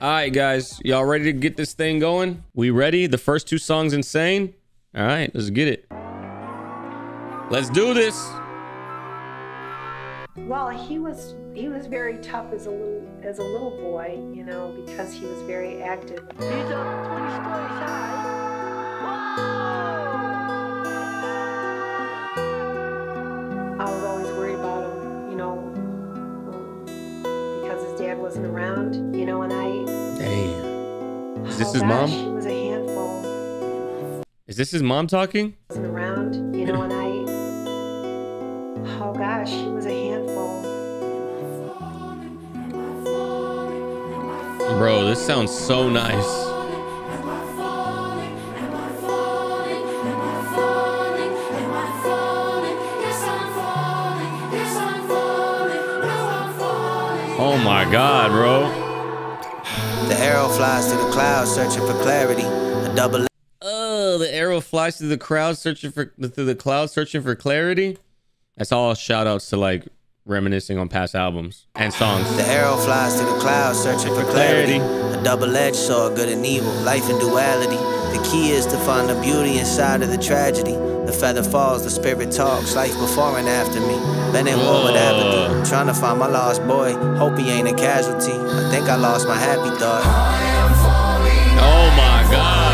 All right, guys, y'all ready to get this thing going? We ready? The first two songs insane. All right, let's get it. Let's do this. Well, he was he was very tough as a little as a little boy, you know, because he was very active. He's up 20 stories high. Wasn't around, you know, and I. Hey, is this oh his gosh, mom? Was a handful. Is this his mom talking? Wasn't around, you know, and I. Oh gosh, he was a handful. Bro, this sounds so nice. Oh my god, bro. The arrow flies to the clouds, searching for clarity. A double Oh, the arrow flies through the crowd searching for through the clouds searching for clarity. That's all shout outs to like reminiscing on past albums and songs. The arrow flies to the clouds, searching for clarity. A double-edged sword, good and evil, life and duality. The key is to find the beauty inside of the tragedy. The feather falls, the spirit talks, life before and after me. Been in war with apathy, trying to find my lost boy. Hope he ain't a casualty. I think I lost my happy thought. Oh my god.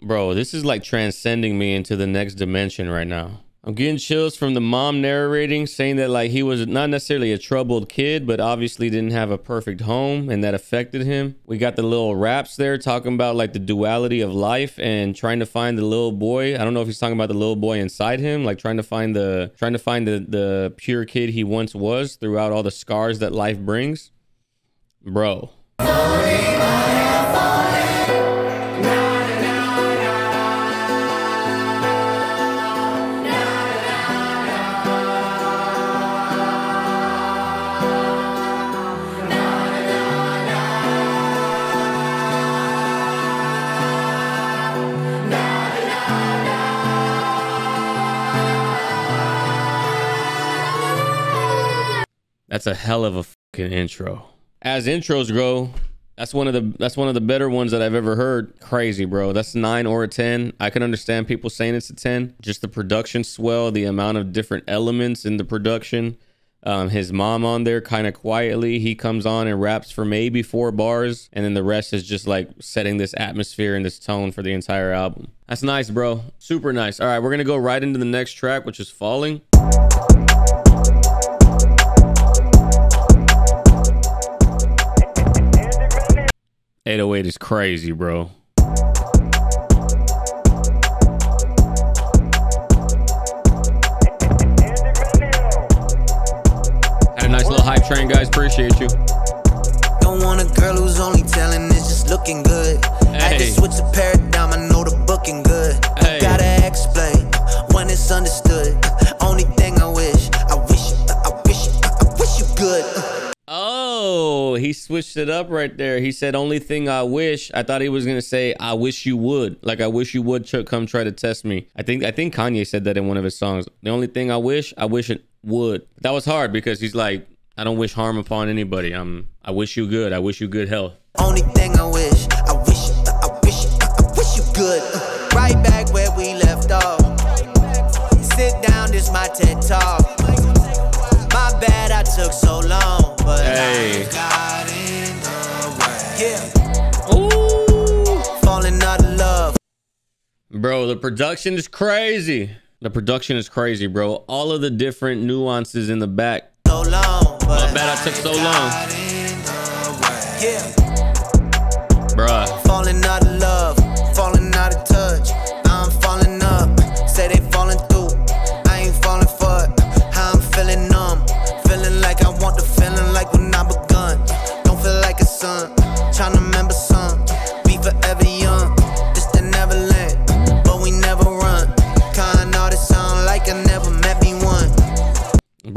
Bro, this is like transcending me into the next dimension right now. I'm getting chills from the mom narrating, saying that like he was not necessarily a troubled kid, but obviously didn't have a perfect home and that affected him. We got the little raps there talking about like the duality of life and trying to find the little boy. I don't know if he's talking about the little boy inside him, like trying to find the trying to find the the pure kid he once was throughout all the scars that life brings. Bro. That's a hell of a fucking intro. As intros go, that's one of the that's one of the better ones that I've ever heard. Crazy, bro. That's nine or a ten. I can understand people saying it's a ten. Just the production swell, the amount of different elements in the production. Um, his mom on there kind of quietly. He comes on and raps for maybe four bars, and then the rest is just like setting this atmosphere and this tone for the entire album. That's nice, bro. Super nice. All right, we're gonna go right into the next track, which is Falling. Eight oh eight is crazy, bro. Had a nice little hype train, guys. Appreciate you. Don't want a girl who's only telling is just looking good. Had to Hey. switch the paradigm, I know the booking good. Hey. Gotta explain when it's understood. Only thing Oh, he switched it up right there. He said, "Only thing I wish." I thought he was gonna say, "I wish you would." Like, I wish you would come try to test me. I think I think Kanye said that in one of his songs. The only thing I wish, I wish it would. That was hard because he's like, I don't wish harm upon anybody. I'm. I wish you good. I wish you good health. Only thing I wish, I wish, I wish, I wish you good. Right back where we left off. Sit down, this my TED talk. My bad, I took so long, Hey. I got in the way. Yeah, Ooh, falling out of love. bro, the production is crazy. The production is crazy, bro. All of the different nuances in the back. So long, but My bad, I took so long, got in the way. Yeah. bruh. Falling out of love,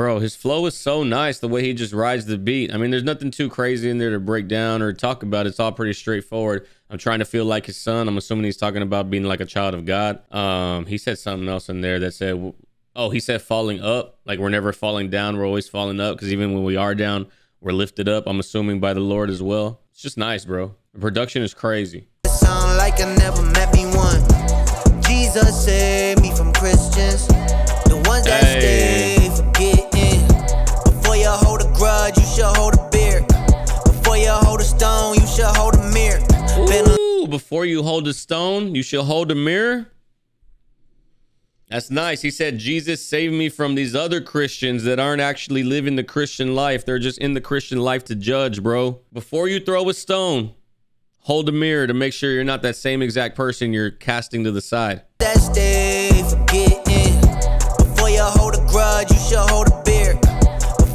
Bro, His flow is so nice. The way he just rides the beat. I mean, there's nothing too crazy in there to break down or talk about. It's all pretty straightforward. I'm trying to feel like his son. I'm assuming he's talking about being like a child of God. Um, he said something else in there that said, "Oh, he said falling up. Like we're never falling down. We're always falling up. Because even when we are down, we're lifted up. I'm assuming by the Lord as well. It's just nice, bro. The production is crazy. Sound like I never met me one. Jesus saved me from Christians. The ones that Hey. Should hold a beer. Before you hold a stone, you should hold a mirror. Ooh, before you hold a stone, you should hold a mirror. That's nice. He said, Jesus saved me from these other Christians that aren't actually living the Christian life. They're just in the Christian life to judge, bro. Before you throw a stone, hold a mirror to make sure you're not that same exact person you're casting to the side. that stay forgetting. Before you hold a grudge, you should hold a beer.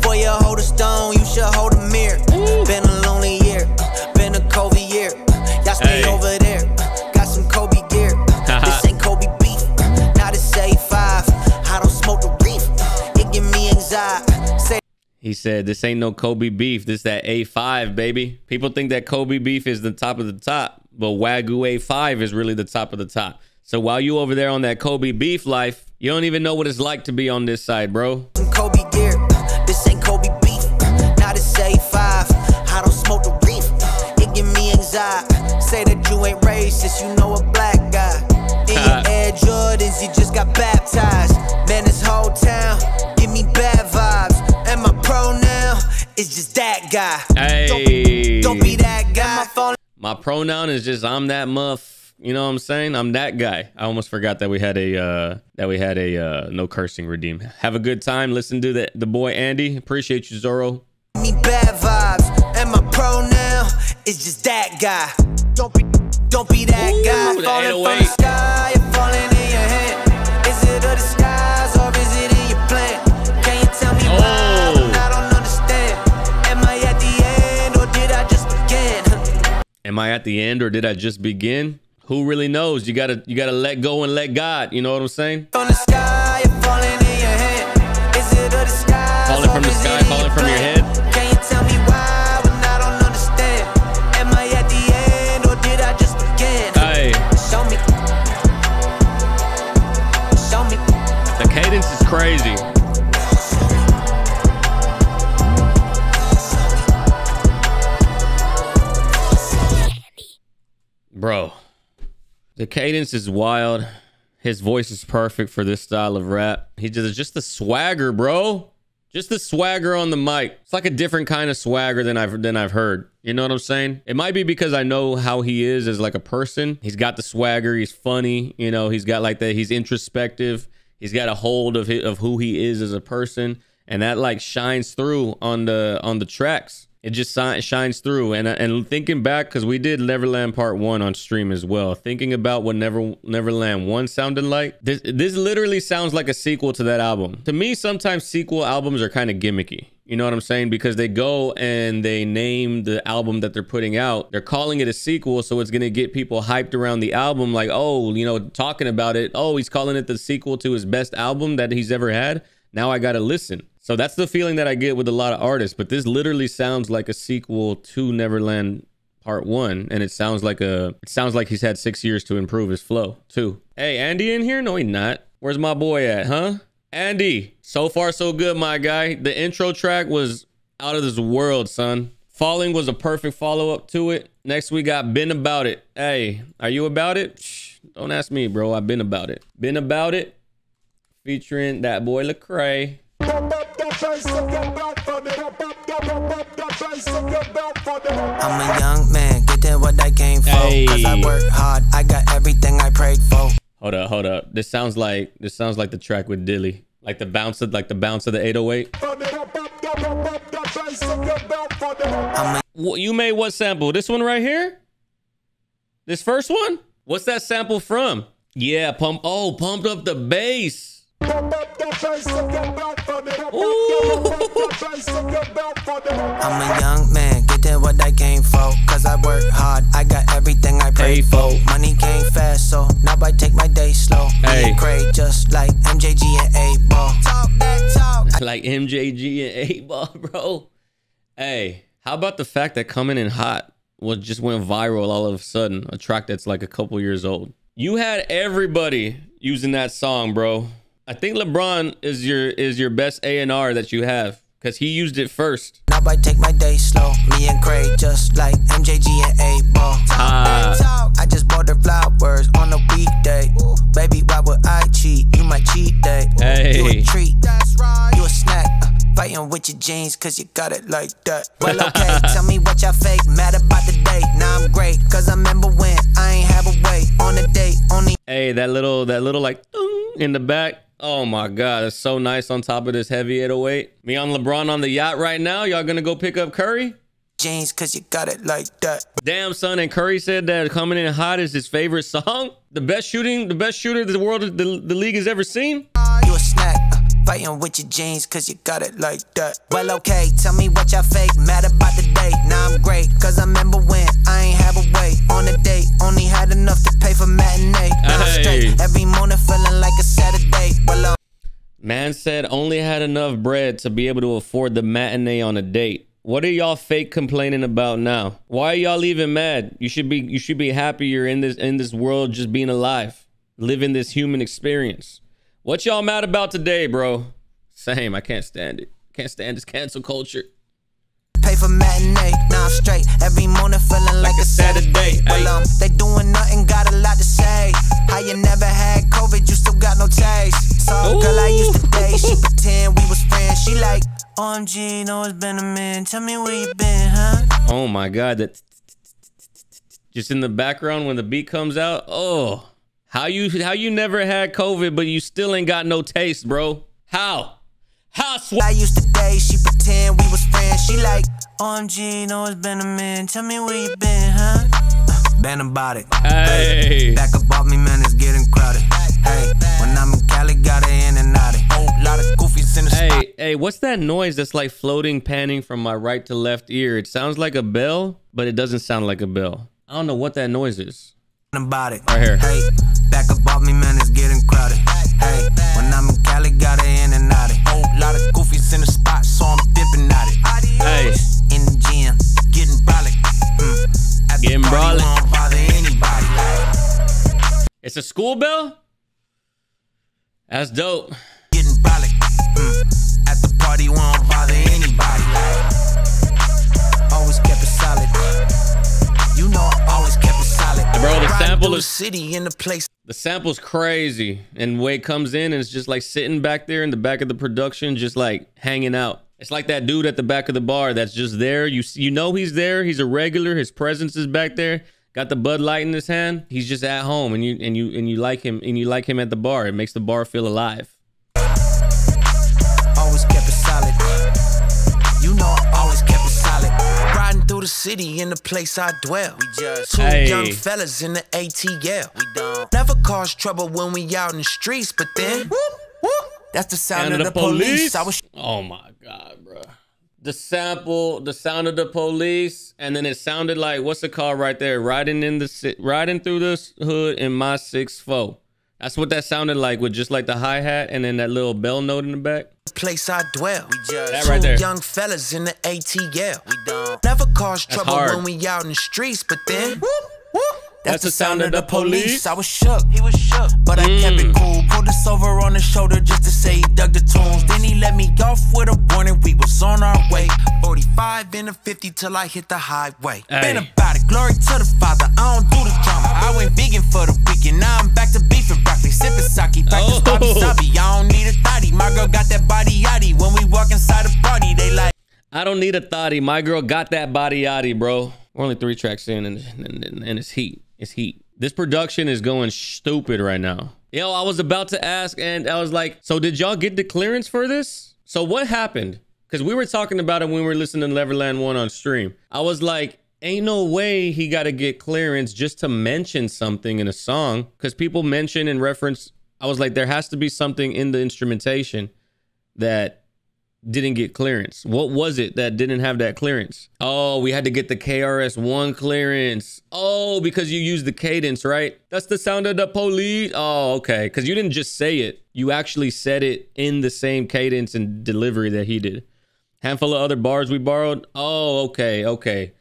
Before you hold a stone, should hold a mirror. Been a lonely year, been a Kobe year. Y'all stay Hey. over there, got some Kobe gear. this ain't Kobe beef, not a say five. I don't smoke the reef, it give me anxiety. Say He said, This ain't no Kobe beef. This that A5, baby. People think that Kobe beef is the top of the top, but Wagyu A5 is really the top of the top. So while you over there on that Kobe beef life, you don't even know what it's like to be on this side, bro. Racist, you know a black guy. In your Air Jordans, you just got baptized. Man, this whole town give me bad vibes. And my pronoun is just that guy. Hey. Don't be that guy. My phone My pronoun is just I'm that muff. You know what I'm saying? I'm that guy. I almost forgot that we had a uh that we had a uh no cursing redeem. Have a good time. Listen to the the boy Andy. Appreciate you, Zorro. me bad vibes. And my pronoun is just that guy. Don't be, don't be that Ooh, guy. Falling from the sky, you're falling in your hand. Is it a disguise or is it in your plan? Can you tell me Oh. why? I don't understand. Am I at the end or did I just begin? Am I at the end or did I just begin? Who really knows? You gotta you gotta let go and let God. You know what I'm saying? From the sky, you're falling in your hand. Is it a disguise? Falling from the sky, falling from your head. Crazy. Bro, the cadence is wild. His voice is perfect for this style of rap. He just just the swagger, bro. Just the swagger on the mic. It's like a different kind of swagger than I've than I've heard. You know what I'm saying? It might be because I know how he is as like a person. He's got the swagger. He's funny. You know, he's got like that. He's introspective. He's got a hold of hi- of who he is as a person, and that like shines through on the on the tracks. It just si- shines through. And and thinking back, because we did Neverland Part One on stream as well. Thinking about what Never Neverland One sounded like. This this literally sounds like a sequel to that album. To me, sometimes sequel albums are kind of gimmicky. You know what I'm saying? Because they go and they name the album that they're putting out. They're calling it a sequel, so it's gonna get people hyped around the album, like, oh, you know, talking about it. Oh, he's calling it the sequel to his best album that he's ever had. Now I gotta listen. So that's the feeling that I get with a lot of artists. But this literally sounds like a sequel to Neverland Part One, and it sounds like a it sounds like he's had six years to improve his flow too. Hey, Andy in here? No, he not. Where's my boy at, huh? Andy, so far so good, my guy. The intro track was out of this world, son. Falling was a perfect follow up to it. Next, we got Been About It. Hey, are you about it? Shh, don't ask me, bro. I've been about it. Been About It, featuring that boy Lecrae. I'm a young man, get getting what I came for. Cause I Hey. work hard, I got everything I prayed for. Hold up, hold up. This sounds like this sounds like the track with Dilly. Like the bounce of like the bounce of the 808. I'm a Wh- You made what sample? This one right here? This first one? What's that sample from? Yeah, pump. Oh, pumped up the bass. I'm a young man, get getting what I came for. Cause I work hard, I got everything I Hey, prayed for. Money came fast, so now I take my day slow. Hey. Me and just like MJG and 8 Ball. Talk that talk. like like MJG and 8 Ball, bro. Hey, how about the fact that coming in hot was just went viral all of a sudden? A track that's like a couple years old. You had everybody using that song, bro. I think LeBron is your is your best A and R that you have because he used it first. Now I take my day slow. Me and Craig just like MJG and 8 Ball. Ah. I just bought her flowers on a weekday. Baby, why would I cheat? You my cheat day. Hey. You a treat. That's right. You a snack. Uh, Fighting with your jeans, cause you got it like that. Well, okay, tell me what y'all fake. Mad about the date. Now I'm great, cause I remember when I ain't have a way on a date. Only Hey, that little that little like in the back. Oh my god, it's so nice on top of this heavy 808. Me on LeBron on the yacht right now. Y'all gonna go pick up Curry? James, cause you got it like that. Damn, son. And Curry said that coming in hot is his favorite song. The best shooting, the best shooter the world, the, the league has ever seen. Fighting with your jeans, cause you got it like that. Well, okay, tell me what y'all fake. Mad about the date. Now I'm great, cause I remember when I ain't have a wait on a date. Only had enough to pay for matinee. Now I'm Hey. straight. Every morning feeling like a Saturday. Well, Man said only had enough bread to be able to afford the matinee on a date. What are y'all fake complaining about now? Why are y'all even mad? You should be you should be happy you're in this in this world just being alive, living this human experience. What y'all mad about today, bro? Same, I can't stand it. Can't stand this cancel culture. pay for matinee. Now I'm straight. Every morning feeling like, a a Saturday. Well, um, they doing nothing, got a lot to say. How you never had COVID, you still got no taste. So, girl, I used to date. She pretend we was friends. She like, OMG, know it's been a minute. Tell me where you been, huh? Oh my god, that just in the background when the beat comes out. Oh, how you how you never had COVID but you still ain't got no taste, bro? How? How? Sw- I used to date. She pretend we was friends. She like, OMG, know it's been a minute. Tell me where you been, huh? Uh, Been about it. Hey. Back up off me, man, it's getting crowded. Hey, when I'm in Cali, got it in and out. Whole lot of goofies in the spot. Hey, hey, what's that noise that's like floating, panning from my right to left ear? It sounds like a bell, but it doesn't sound like a bell. I don't know what that noise is. about it. Right here. Hey, anybody. It's a school bell? That's dope. Getting. Mm. At the party, won't bother anybody. Always kept it solid. You know I always kept it solid. Bro, the sample is- city in the place. The sample's crazy. And Wade comes in and it's just like sitting back there in the back of the production, just like hanging out. It's like that dude at the back of the bar that's just there. You you know he's there. He's a regular. His presence is back there. Got the Bud Light in his hand. He's just at home, and you and you and you like him, and you like him at the bar. It makes the bar feel alive. always kept it solid. You know I always kept it solid. Riding through the city in the place I dwell. We just two Hey. young fellas in the ATL. We don't never cause trouble when we out in the streets, but then that's the sound of the, police. I was Oh my god, bro. The sample, the sound of the police, and then it sounded like what's the car right there? Riding in the si- riding through this hood in my six four. That's what that sounded like with just like the hi hat and then that little bell note in the back. place I dwell. We just That right there. young fellas in the ATL. We don't never cause trouble hard. when we out in the streets, but then That's the sound of the police. I was shook. He was shook. But I kept it mm. cool. Pulled us over on the shoulder just to say he dug the tunes. Then he let me off with a warning. We was on our way. 45 in a 50 till I hit the highway. Hey. Been about it. Glory to the Father. I don't do the drama. I went vegan for the weekend. Now I'm back to beef and broccoli. Sipping sake. Back Oh. to Bobby Sabi. I don't need a thotty. My girl got that body yaddy. When we walk inside a party, they like. I don't need a thotty. My girl got that body yaddy, bro. We're only three tracks in, and, and, and, and it's heat. It's heat. This production is going stupid right now. Yo, I was about to ask, and I was like, so did y'all get the clearance for this? So what happened? Because we were talking about it when we were listening to Neverland 1 on stream. I was like, ain't no way he got to get clearance just to mention something in a song. Because people mention and reference, I was like, there has to be something in the instrumentation that didn't get clearance? What was it that didn't have that clearance? Oh, we had to get the KRS One clearance. Oh, because you used the cadence, right? That's the sound of the police. Oh, okay. Because you didn't just say it, you actually said it in the same cadence and delivery that he did. Handful of other bars we borrowed. Oh, okay, okay.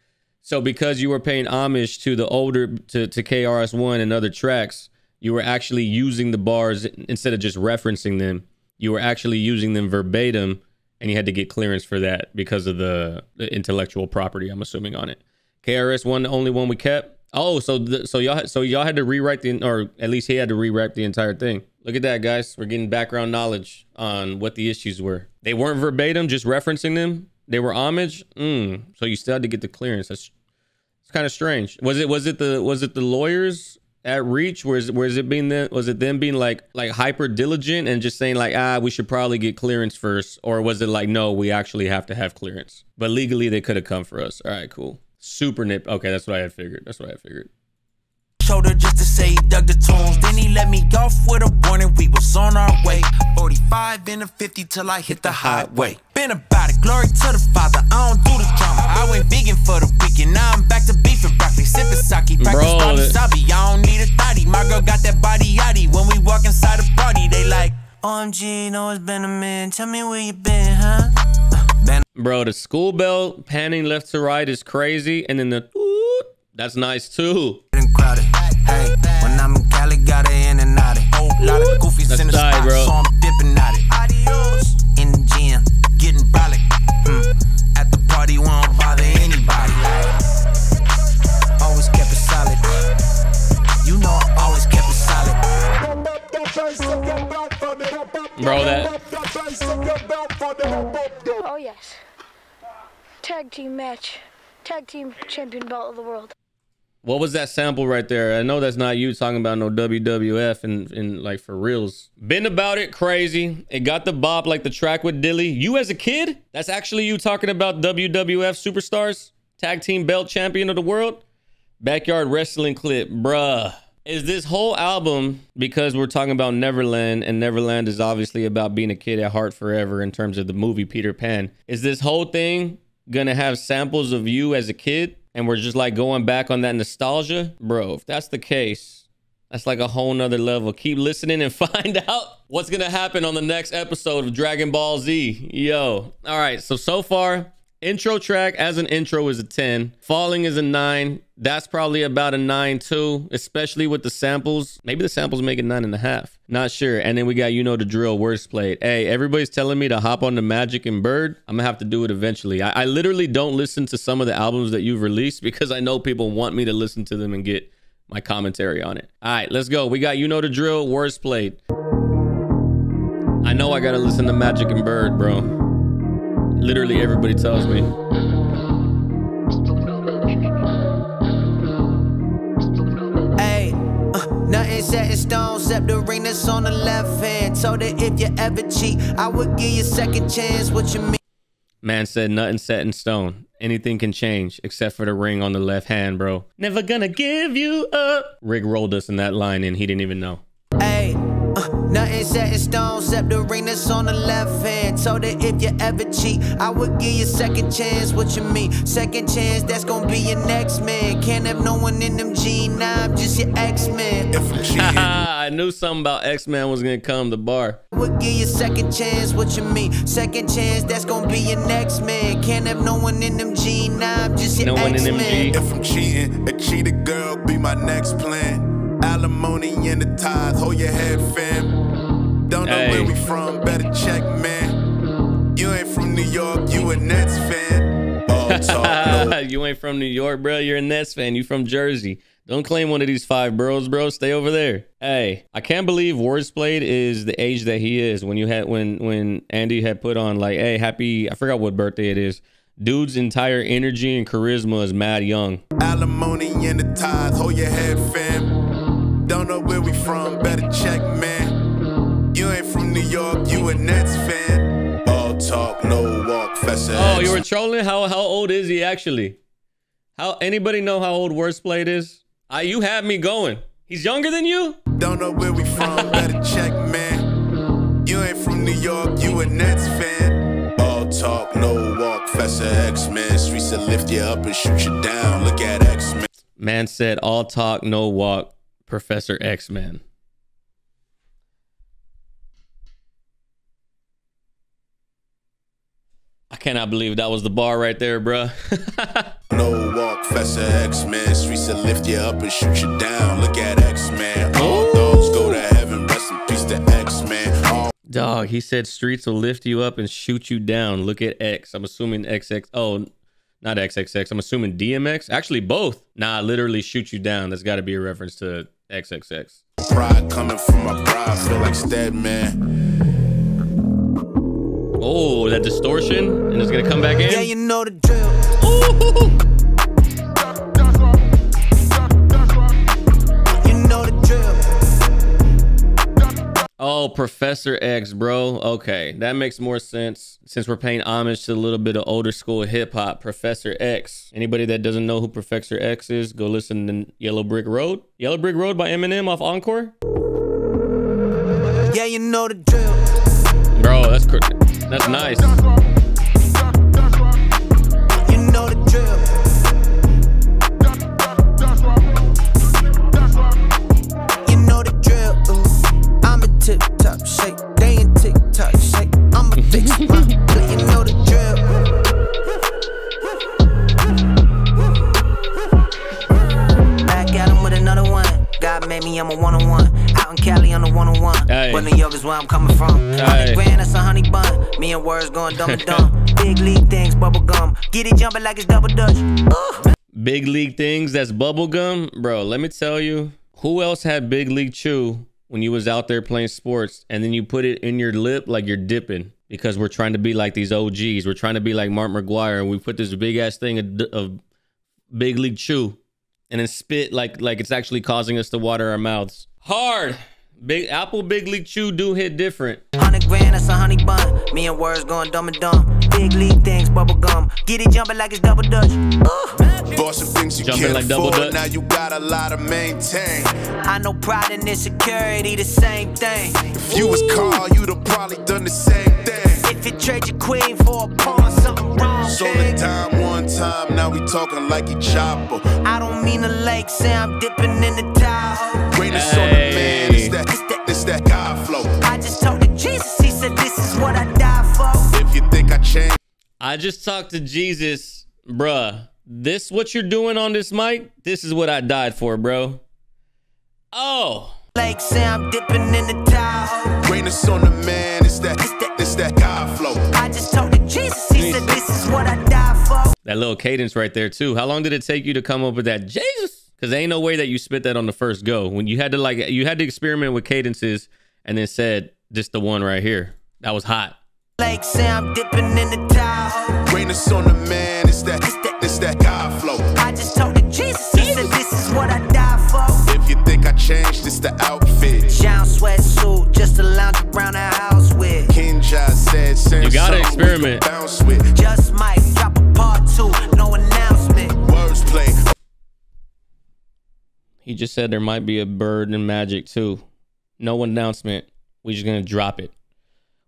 So because you were paying homage to the older to, to KRS One and other tracks, you were actually using the bars instead of just referencing them. You were actually using them verbatim, and you had to get clearance for that because of the, the intellectual property. I'm assuming on it. KRS One, the only one we kept. Oh, so the, so y'all so y'all had to rewrite the or at least he had to rewrite the entire thing. Look at that, guys. We're getting background knowledge on what the issues were. They weren't verbatim, just referencing them. They were homage. Mm, so you still had to get the clearance. That's it's kind of strange. Was it was it the was it the lawyers at Reach? Was was it being the, was it them being like like hyper diligent and just saying like ah we should probably get clearance first, or was it like no we actually have to have clearance, but legally they could have come for us. All right, cool. Super nip. Okay, that's what I had figured. That's what I had figured. shoulder just to say he dug the tunes. Then he let me with a warning. We was on our way. 45 in a 50 till I hit the highway. Been about it, glory to the Father. I don't do drama. I went vegan for the weekend. Now I'm back to beef and. Sipping sake. Practice Bro, wabi that- sabi. I don't need a thotty. My girl got that body yaddy. When we walk inside a party, they like, OMG, know it's been a minute. Tell me where you been, huh? Bro, the school bell panning left to right is crazy, and then the oot, that's nice too. Hey, when I'm in Cali, got it in and out. Whole lot of goofies in the tight, spot, bro. so I'm dipping at Bro, that Oh, yes. Tag team match. Tag team champion belt of the world. what was that sample right there? I know that's not you talking about no WWF and, and like for reals. Been about it crazy. It got the bop like the track with Dilly. You as a kid? That's actually you talking about WWF superstars? Tag team belt champion of the world? Backyard wrestling clip, bruh. Is this whole album because we're talking about Neverland and Neverland is obviously about being a kid at heart forever in terms of the movie Peter Pan? Is this whole thing gonna have samples of you as a kid and we're just like going back on that nostalgia? Bro, if that's the case, that's like a whole nother level. Keep listening and find out what's gonna happen on the next episode of Dragon Ball Z. Yo. All right, so so far, intro track as an intro is a 10. Falling is a 9. That's probably about a 9 too, especially with the samples. Maybe the samples make it nine and a half. Not sure. And then we got You Know the Drill, Wordsplayed. Hey, everybody's telling me to hop on the Magic and Bird. I'm gonna have to do it eventually. I, I literally don't listen to some of the albums that you've released because I know people want me to listen to them and get my commentary on it. All right, let's go. We got You Know the Drill, Wordsplayed. I know I gotta listen to Magic and Bird, bro. Literally everybody tells me. Hey, uh, nothing set in stone except the ring that's on the left hand. Told her if you ever cheat, I would give you a second chance. What you mean? Man said nothing set in stone. Anything can change except for the ring on the left hand, bro. Never gonna give you up. Rick rolled us in that line and he didn't even know. Hey, nothing set in stone except the ring that's on the left hand. Told her if you ever cheat, I would give you second chance. What you mean? Second chance, that's gonna be your next man. Can't have no one in them G9, I'm just your X-Man. I'm cheating, I knew something about X-Man was gonna come to bar. I would give you second chance. What you mean? Second chance, that's gonna be your next man. Can't have no one in them G9, I'm just your No one in them X-Man. If I'm cheating, a cheated girl be my next plan. Alimony and the tithe, hold your head, fam. Don't know Hey. where we from, better check, man. You ain't from New York, you a Nets fan. Oh, All talk, no you ain't from New York, bro. You're a Nets fan. You from Jersey. Don't claim one of these five boroughs, bro. Stay over there. Hey, I can't believe Wordsplayed is the age that he is. When you had when when Andy had put on like, hey, happy I forgot what birthday it is. Dude's entire energy and charisma is mad young. alimony and the tithe, hold your head, fam. Don't know where we from, better check, man. You ain't from New York, you a Nets fan. All talk, no walk, fessa. Oh, you were trolling? How how old is he actually? How anybody know how old Wordsplayed is? I you had me going. He's younger than you? Don't know where we from, better check, man. You ain't from New York, you a Nets fan. All talk, no walk. Professor X Men, streets will lift you up and shoot you down. Look at X Men. Man said, all talk, no walk. Professor X Men. I cannot believe that was the bar right there, bruh. No walk, Professor X Men. Streets will lift you up and shoot you down. Look at X Men. All dogs go to heaven. Rest in peace to X Men. All Dog, he said streets will lift you up and shoot you down. Look at X. I'm assuming XX. Oh, not XXX. I'm assuming DMX. Actually, both. Nah, literally shoot you down. That's got to be a reference to XXX. pride coming from my bride. Feel like. Oh, that distortion, and it's gonna come back in. Yeah, you know the drill. You Oh, Professor X, bro. Okay, that makes more sense since we're paying homage to a little bit of older school hip hop. Professor X. Anybody that doesn't know who Professor X is, go listen to Yellow Brick Road. Yellow Brick Road by Eminem off Encore. Yeah, you know the drill. Bro, that's cr- that's nice. Tip top shape. They in tick tock shape. I'm a fix my play. You know the drill. Back at 'em with another one. God made me, I'm a one on one. Out in Cali on the one on one. But New York is where I'm coming from. Hundred grand, that's a honey bun. Me and words going dumb and dumb. Big league things, bubble gum. Get it jumping like it's double dutch. Ooh. Big league things. That's bubble gum. bro. Let me tell you, who else had big league chew when you was out there playing sports, and then you put it in your lip like you're dipping because we're trying to be like these OGs. We're trying to be like Mark McGwire, and we put this big ass thing of, of big league chew, and then spit like like it's actually causing us to water our mouths. Hard. Big Apple Big League Chew do hit different. Hundred grand, that's a honey bun. Me and words going dumb and dumb. Big league things, bubble gum. Get it jumping like it's double dutch. Ooh. Bought some things you Jumping can't like double afford. dutch. Now you got a lot to maintain. I know pride and insecurity, the same thing. If you was Carl, you'd have probably done the same thing. If you trade your queen for a pawn, something wrong, Sold kid. it time one time, now we talking like he chopper. I don't mean the lake, say I'm dipping in the Tahoe. Greatness on the man, it's Hey. that, it's that I just talked to Jesus, bruh. This what you're doing on this mic? This is what I died for, bro. Oh, Lake, say I'm dipping in the Tahoe. greatness on the man, it's that, it's that God flow. I just talked to Jesus, he said this is what I die for. that little cadence right there too. How long did it take you to come up with that, Jesus? Because ain't no way that you spit that on the first go. When you had to like, you had to experiment with cadences, and then said, "This the one right here." That was hot. Lake, say I'm dipping in the Tahoe. Greatness on the man, it's that, it's that God flow. I just talked to Jesus, he said this is what I die for. If you think I changed, it's the outfit. Down sweatsuit, just to lounge around the house with. King Jah said, You gotta something experiment. Bounce with Just might drop a part two, no announcement. words play. He just said there might be a bird in magic too. No announcement. We just gonna drop it.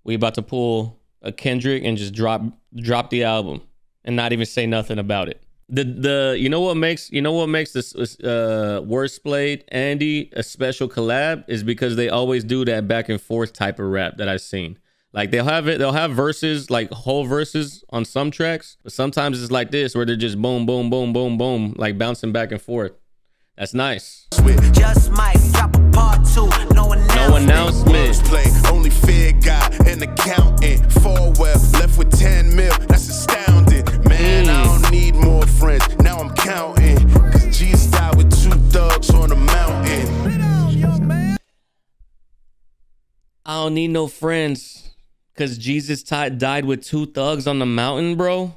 We about to pull a Kendrick and just drop drop the album and not even say nothing about it. The the you know what makes you know what makes this uh Wordsplayed Andy a special collab is because they always do that back and forth type of rap that I've seen. Like they'll have it, they'll have verses like whole verses on some tracks, but sometimes it's like this where they're just boom, boom, boom, boom, boom, like bouncing back and forth. That's nice. With Just might drop a part two, no announcement. No announcement. words play. Only fear God, an accountant. Four well, left with 10 mil. That's astounding. Man, I Mm. don't need more friends. Now I'm counting. Cause Jesus died with two thugs on a mountain. I don't need no friends because Jesus ti- died with two thugs on the mountain, bro.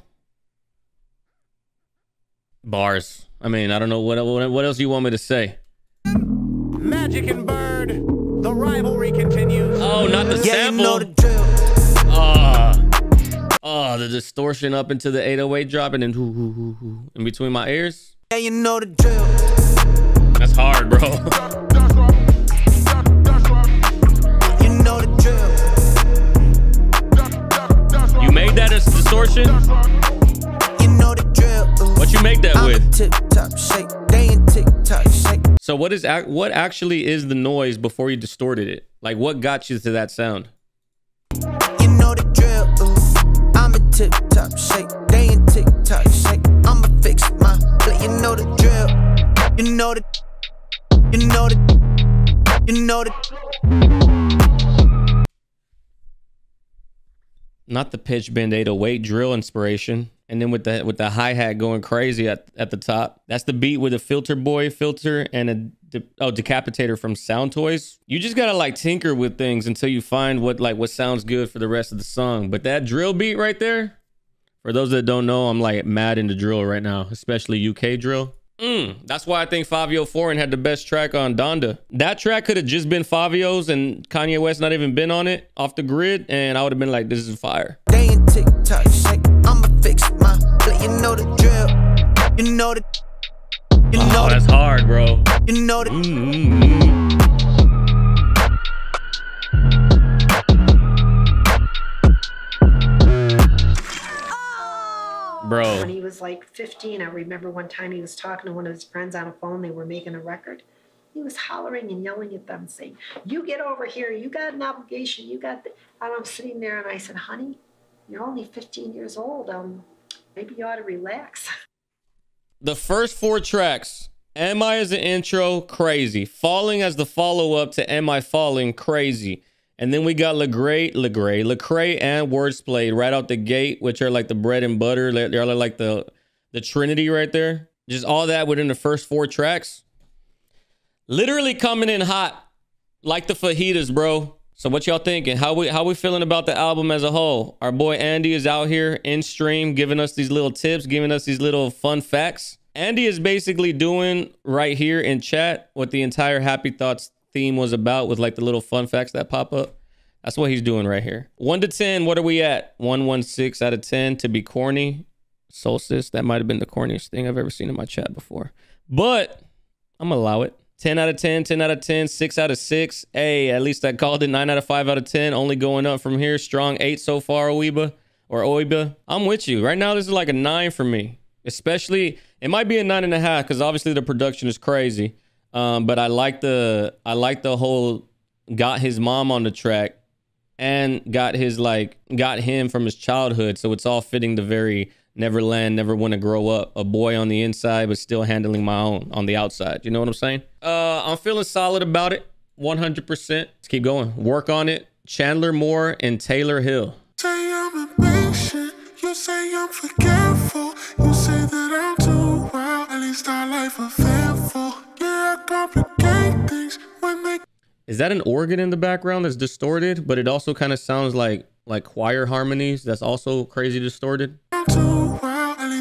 Bars. I mean, I don't know what what, what else you want me to say. Magic and Bird. The rivalry continues. Oh, not the Yeah, you know sample. the drill. Ah, oh, the distortion up into the 808 drop and then hoo, hoo, hoo, hoo, in between my ears. Yeah, you know the drill. That's hard, bro. You know the drill. you made that as distortion. You know the drill. What you make that I'm with? tip top shake. They So what is what actually is the noise before you distorted it? Like what got you to that sound? You know the drill. Ooh. I'm a tip top shake. They in tick tock shake. I'ma fix my plate. You know the drill. You know the. You know the. You know the. Not the pitch bend 808 drill inspiration. And then with the with the hi hat going crazy at, at the top, that's the beat with a filter boy filter and a de- oh decapitator from Soundtoys. You just gotta like tinker with things until you find what like what sounds good for the rest of the song. But that drill beat right there, for those that don't know, I'm like mad into drill right now, especially UK drill. Mm, that's why I think Fivio Foreign had the best track on Donda. That track could have just been Fivio's and Kanye West not even been on it off the grid, and I would have been like, this is fire. Fix my plate. You know the drill. You know the. You know Oh, the. that's hard, bro. You know the. Mm-hmm. Bro, When he was like 15, I remember one time he was talking to one of his friends on a phone. They were making a record. He was hollering and yelling at them, saying, "You get over here! You got an obligation! You got." The... And I'm sitting there, and I said, "Honey, you're only 15 years old. Um, maybe you ought to relax." the first four tracks, Am I as an intro, crazy. Falling as the follow up to Am I Falling, crazy. And then we got Legray, Legray, Lecrae, and Wordsplayed right out the gate, which are like the bread and butter. They're like the the Trinity right there. Just all that within the first four tracks. Literally coming in hot, like the fajitas, bro. So what y'all thinking? How we how we feeling about the album as a whole? Our boy Andy is out here in stream giving us these little tips, giving us these little fun facts. Andy is basically doing right here in chat what the entire Happy Thoughts theme was about with like the little fun facts that pop up. That's what he's doing right here. One to ten, what are we at? One one six out of ten to be corny. Solstice, that might have been the corniest thing I've ever seen in my chat before. But I'm gonna allow it. 10 out of 10, 10 out of 10, 6 out of 6. Hey, at least I called it 9 out of 5 out of 10. Only going up from here. Strong 8 so far, Oiba or Oiba. I'm with you. Right now, this is like a 9 for me. Especially, it might be a 9.5 because obviously the production is crazy. Um, but I like the I like the whole got his mom on the track and got his like got him from his childhood. So it's all fitting the very Neverland, never want to grow up. A boy on the inside, but still handling my own on the outside. You know what I'm saying? Uh, I'm feeling solid about it. 100%. Let's keep going. Work on it. Chandler Moore and Taylor Hill. Say I'm impatient, you say I'm forgetful. You say that I'm too wild, at least I like a fearful. Yeah, I complicate things when they Is that an organ in the background that's distorted, but it also kind of sounds like like choir harmonies that's also crazy distorted?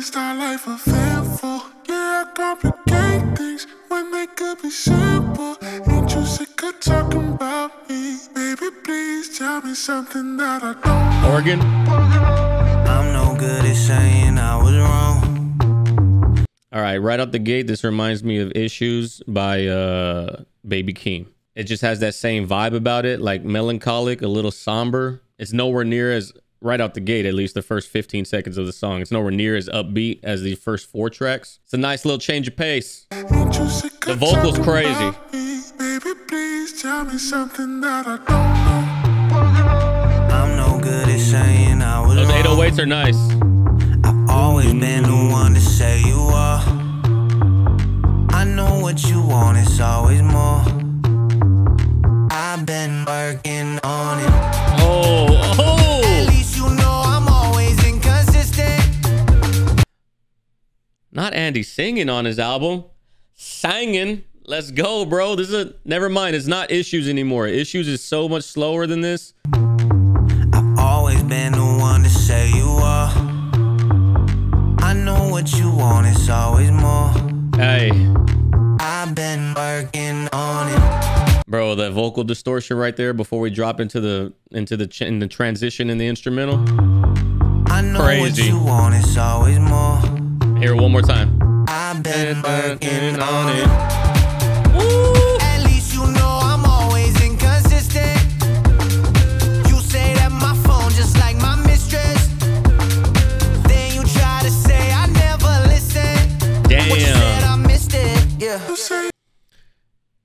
I'm too wild, at least I like a fearful. Yeah, I complicate things when they could be simple. Ain't you sick of talking about me? Baby, please tell me something that I don't. Organ? I'm no good at saying I was wrong. All right, right out the gate, this reminds me of Issues by uh Baby Keem. It just has that same vibe about it, like melancholic, a little somber. It's nowhere near as right out the gate, at least the first 15 seconds of the song. It's nowhere near as upbeat as the first four tracks. It's a nice little change of pace. Ain't you sick The vocal's crazy. Baby, please tell me something that I don't know. I'm no good at saying I was Those wrong. 808s are nice. I've always been the one to say you are. I know what you want, it's always more. I've been working on it. Oh! Not Andy singing on his album. Singing. Let's go, bro. This is a never mind. It's not issues anymore. Issues is so much slower than this. I've always been the one to say you are. I know what you want, it's always more. Hey. I've been working on it. Bro, that vocal distortion right there before we drop into the into the in the transition in the instrumental. I know Crazy. what you want, it's always more. Here, one more time. I've been working on it. You say that my phone Damn.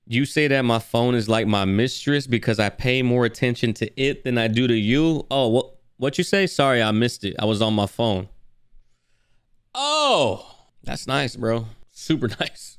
You say that my phone is like my mistress because I pay more attention to it than I do to you. Oh, what what you say? Sorry, I missed it. I was on my phone. Oh, that's nice, bro. Super nice.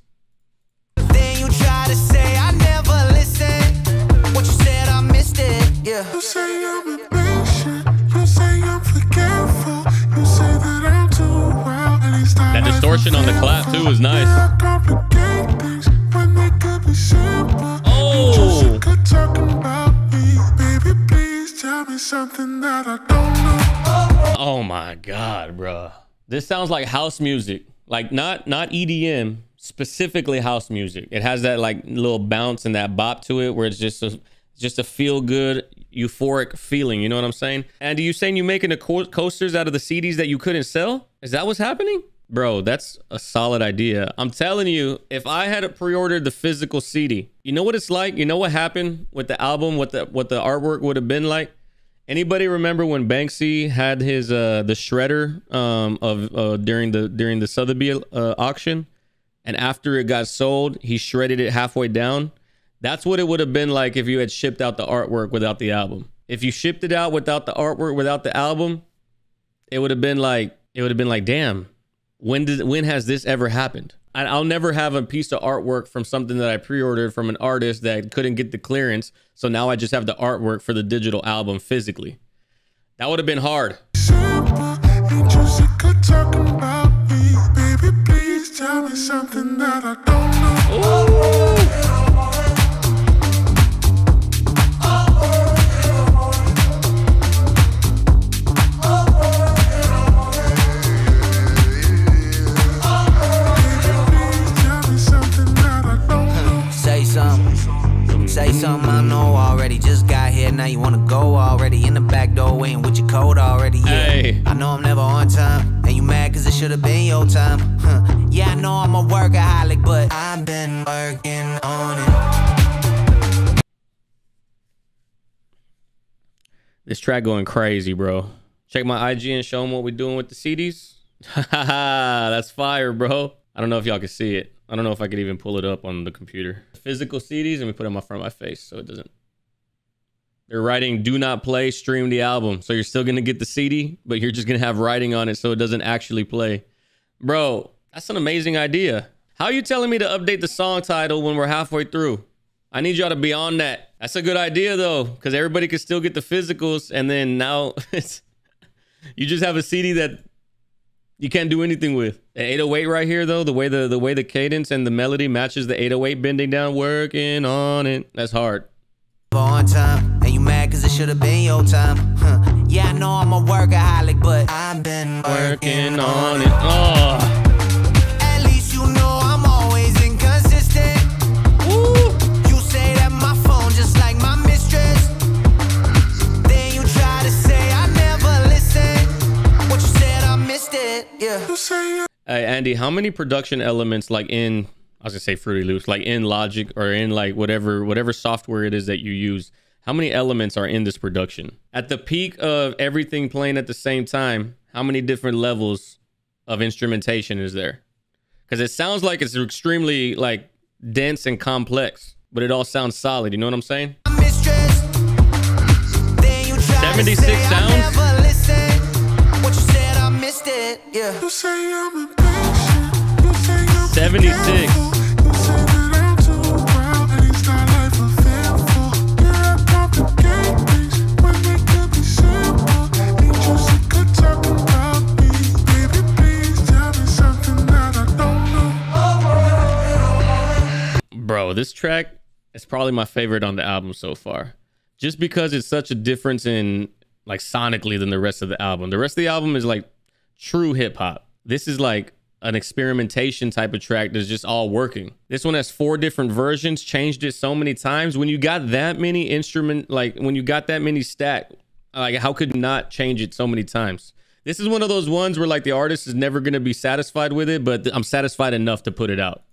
Then you try to say I never listened. What you said, I missed it. Yeah. You say I'm impatient. You say I'm forgetful. You say that I'm too wild. At least That distortion on the clap too is nice. Yeah, I complicate things when they could be simple. Oh. You sick of talking about me. Baby, please tell me something that I don't know. Oh my god, bro. This sounds like house music. Like not not EDM, specifically house music. It has that like little bounce and that bop to it where it's just a just a feel good euphoric feeling, you know what I'm saying? And are you saying you're making the co- coasters out of the CDs that you couldn't sell? Is that what's happening? Bro, that's a solid idea. I'm telling you, if I had pre-ordered the physical CD, you know what it's like? You know what happened with the album, what the what the artwork would have been like? Anybody remember when Banksy had his uh the shredder um of uh during the during the Sotheby's uh, auction and after it got sold, he shredded it halfway down? That's what it would have been like if you had shipped out the artwork without the album. If you shipped it out without the artwork without the album, it would have been like it would have been like, "Damn, when did when has this ever happened?" I'll never have a piece of artwork from something that I pre-ordered from an artist that couldn't get the clearance, so now I just have the artwork for the digital album physically. That would have been hard. Simple. Should've been your time. Huh. Yeah, I know I'm a workaholic, but I've been working on it. This track going crazy, bro. Check my IG and show them what we're doing with the CDs. That's fire, bro. I don't know if y'all can see it. I don't know if I could even pull it up on the computer. Physical CDs, and we put them in front of my face so it doesn't. They're writing "Do not play, stream the album." So you're still gonna get the CD, but you're just gonna have writing on it so it doesn't actually play. Bro, that's an amazing idea. How are you telling me to update the song title when we're halfway through? I need y'all to be on that. That's a good idea though, because everybody can still get the physicals, and then now it's you just have a CD that you can't do anything with. The 808 right here though, the way the the way the cadence and the melody matches the 808 bending down, working on it. That's hard. On time. And you mad cause it should've been your time. Huh. Yeah, I know I'm a workaholic, but I've been Working on it. Oh. At least you know I'm always inconsistent. You say that my phone just like my mistress. Then you try to say I never listened. What you said, I missed it. Yeah. Hey Andy, how many production elements like in I was gonna say Fruity Loops, like in Logic or in like whatever whatever software it is that you use, how many elements are in this production? At the peak of everything playing at the same time, how many different levels of instrumentation is there? Because it sounds like it's extremely like dense and complex, but it all sounds solid. You know what I'm saying? My mistress. Then you try 76 to say sounds? I never. What you said, I missed it. Yeah. You say I'm 76. forgetful. You say that I'm too wild. At least I like for fearful. Yeah, I complicate things when they could be simple. Ain't you sick of talking about me? Baby, please tell me something that I don't know. Bro, this track is probably my favorite on the album so far. Just because it's such a difference in like sonically than the rest of the album. The rest of the album is like true hip hop. This is like an experimentation type of track that's just all working. This one has four different versions, changed it so many times. When you got that many instrument, like when you got that many stack, like how could not change it so many times? This is one of those ones where like the artist is never gonna be satisfied with it, but I'm satisfied enough to put it out.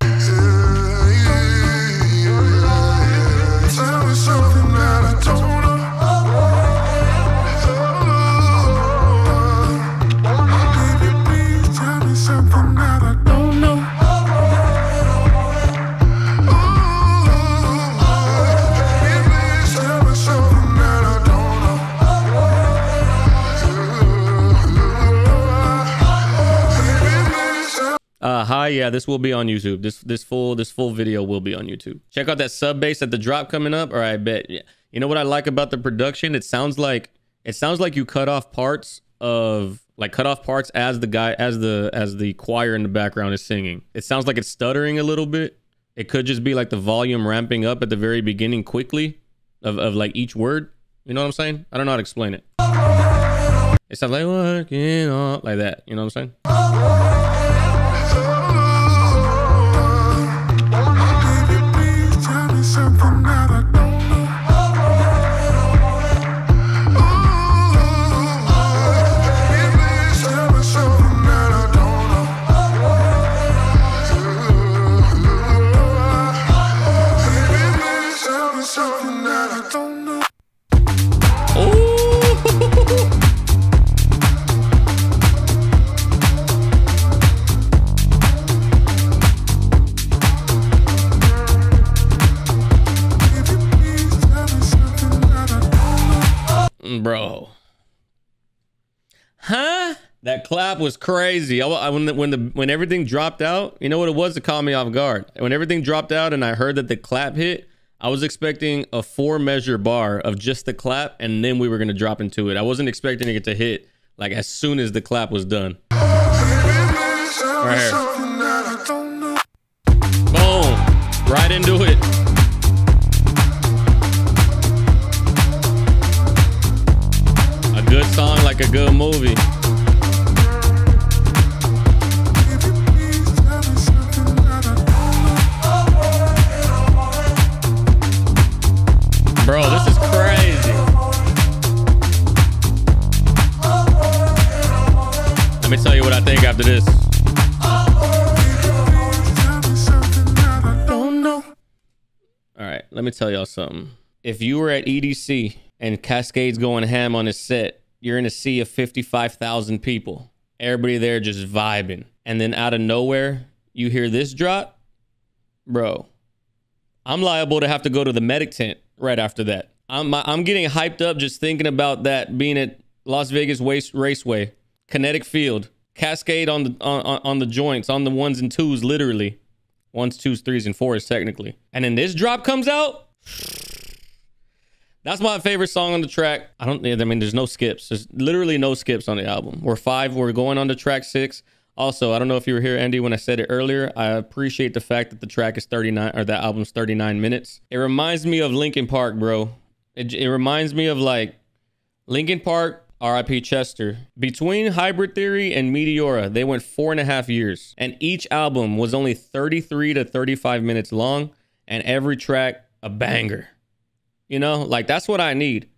Lie, yeah, this will be on YouTube. This this full this full video will be on YouTube. Check out that sub bass at the drop coming up. Or I bet yeah. you know what I like about the production. It sounds like it sounds like you cut off parts of like cut off parts as the guy as the as the choir in the background is singing. It sounds like it's stuttering a little bit. It could just be like the volume ramping up at the very beginning quickly of, of like each word. You know what I'm saying? I don't know how to explain it. It sounds like working on like that. You know what I'm saying? Mm, bro. Huh? That clap was crazy. I, when the, when the when everything dropped out, you know what it was to caught me off guard. When everything dropped out and I heard that the clap hit, I was expecting a four measure bar of just the clap, and then we were gonna drop into it. I wasn't expecting it to hit like as soon as the clap was done. Right here. Boom, right into it. Like a good movie. Bro, this is crazy. Let me tell you what I think after this. All right, let me tell y'all something. If you were at EDC and Kaskade's going ham on his set, you're in a sea of 55,000 people. Everybody there just vibing. And then out of nowhere, you hear this drop? Bro, I'm liable to have to go to the medic tent right after that. I'm I'm getting hyped up just thinking about that being at Las Vegas Waste Raceway, Kinetic Field, Kaskade on the on, on on the joints, on the ones and twos, literally. Ones, twos, threes, and fours, technically. And then this drop comes out. That's my favorite song on the track. I don't. I mean, there's no skips. There's literally no skips on the album. We're five. We're going on to track six. Also, I don't know if you were here, Andy, when I said it earlier. I appreciate the fact that the track is 39 or that album's 39 minutes. It reminds me of Linkin Park, bro. It, it reminds me of like Linkin Park, RIP Chester. Between Hybrid Theory and Meteora, they went four and a half years, and each album was only 33 to 35 minutes long, and every track a banger. You know, like that's what I need.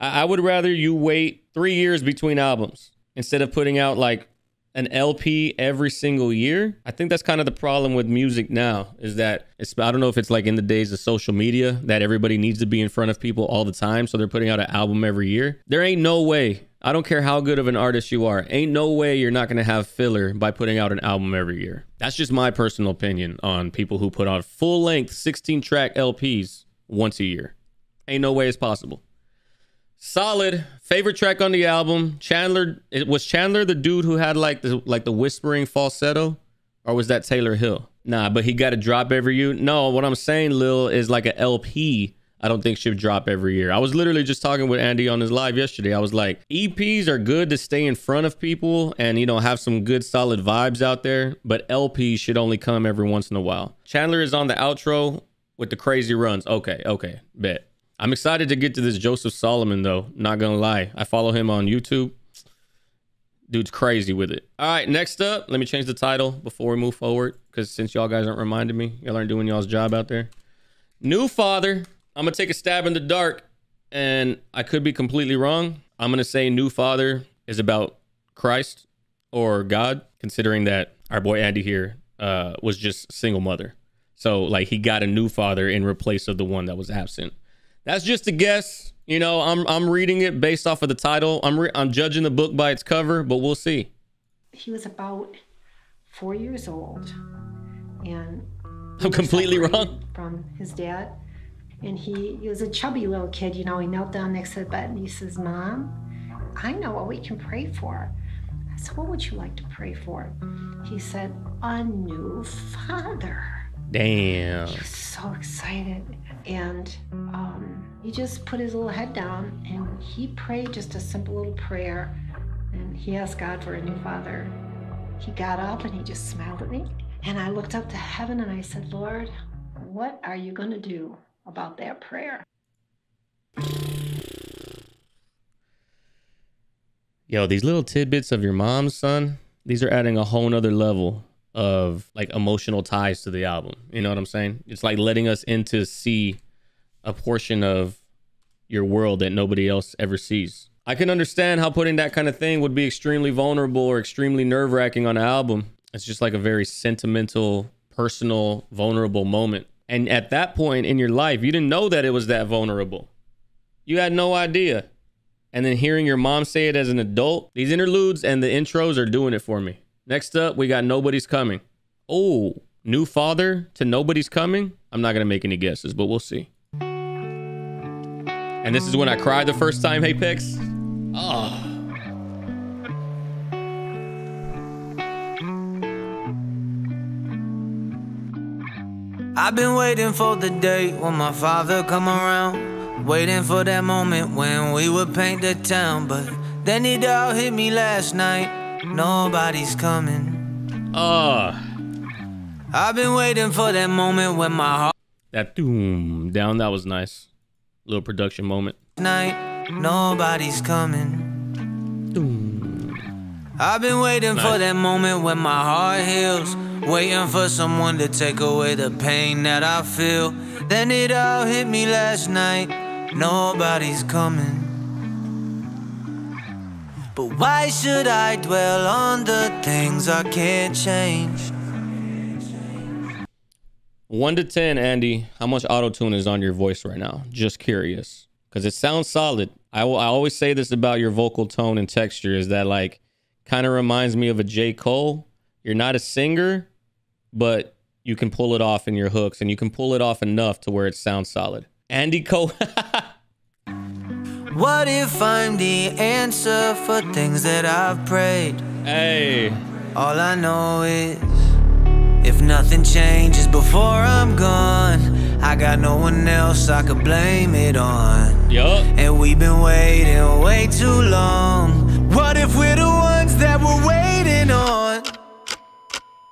I, I would rather you wait three years between albums instead of putting out like an LP every single year. I think that's kind of the problem with music now is that it's I don't know if it's like in the days of social media that everybody needs to be in front of people all the time so they're putting out an album every year. There ain't no way. I don't care how good of an artist you are. Ain't no way you're not going to have filler by putting out an album every year. That's just my personal opinion on people who put out full-length 16 track LPs once a year. Ain't no way it's possible. Solid favorite track on the album. Chandler it was Chandler the dude who had like the like the whispering falsetto, or was that Taylor Hill? Nah, but he got to drop every year. No, what I'm saying, Lil, is like a LP. I don't think should drop every year. I was literally just talking with Andy on his live yesterday. I was like, EPs are good to stay in front of people and you know have some good solid vibes out there, but LPs should only come every once in a while. Chandler is on the outro with the crazy runs. Okay, okay, bet. I'm excited to get to this Joseph Solomon though. Not gonna lie, I follow him on YouTube. Dude's crazy with it. All right, next up, let me change the title before we move forward, because since y'all guys aren't reminding me, y'all aren't doing y'all's job out there. New father. I'm gonna take a stab in the dark, and I could be completely wrong. I'm gonna say new father is about Christ or God, considering that our boy Andy here uh, was just single mother. So like he got a new father in replace of the one that was absent. That's just a guess. You know, I'm I'm reading it based off of the title. I'm re- I'm judging the book by its cover, but we'll see. He was about four years old, and I'm completely wrong. from his dad. And he, he was a chubby little kid, you know. He knelt down next to the bed and he says, Mom, I know what we can pray for. I said, What would you like to pray for? He said, A new father. Damn. He was so excited. And um, he just put his little head down and he prayed just a simple little prayer. And he asked God for a new father. He got up and he just smiled at me. And I looked up to heaven and I said, Lord, what are you going to do about that prayer? Yo, these little tidbits of your mom's son, these are adding a whole nother level of like emotional ties to the album. You know what I'm saying? It's like letting us in to see a portion of your world that nobody else ever sees. I can understand how putting that kind of thing would be extremely vulnerable or extremely nerve wracking on an album. It's just like a very sentimental, personal, vulnerable moment. And at that point in your life, you didn't know that it was that vulnerable. You had no idea. And then hearing your mom say it as an adult, these interludes and the intros are doing it for me. Next up, we got Nobody's Coming. Oh, new father to Nobody's Coming? I'm not going to make any guesses, but we'll see. And this is when I cried the first time, Hey Pix. Oh. Ah. I've been waiting for the day when my father come around. Waiting for that moment when we would paint the town. But then it all hit me last night. Nobody's coming. Ah, I've been waiting for that moment when my heart that doom down, that was nice. Little production moment. night. Nobody's coming. Doom. I've been waiting for that moment when my heart heals. Waiting for someone to take away the pain that I feel. Then it all hit me last night. Nobody's coming. But why should I dwell on the things I can't change? One to 10, Andy, how much auto tune is on your voice right now? Just curious. Because it sounds solid. I I always say this about your vocal tone and texture is that, like, kind of reminds me of a J. Cole. You're not a singer, but you can pull it off in your hooks and you can pull it off enough to where it sounds solid. Andy Cole. What if I'm the answer for things that I've prayed? hey. All I know is if nothing changes before I'm gone, I got no one else I could blame it on. Yup. And we've been waiting way too long. What if we're the ones that we're waiting on?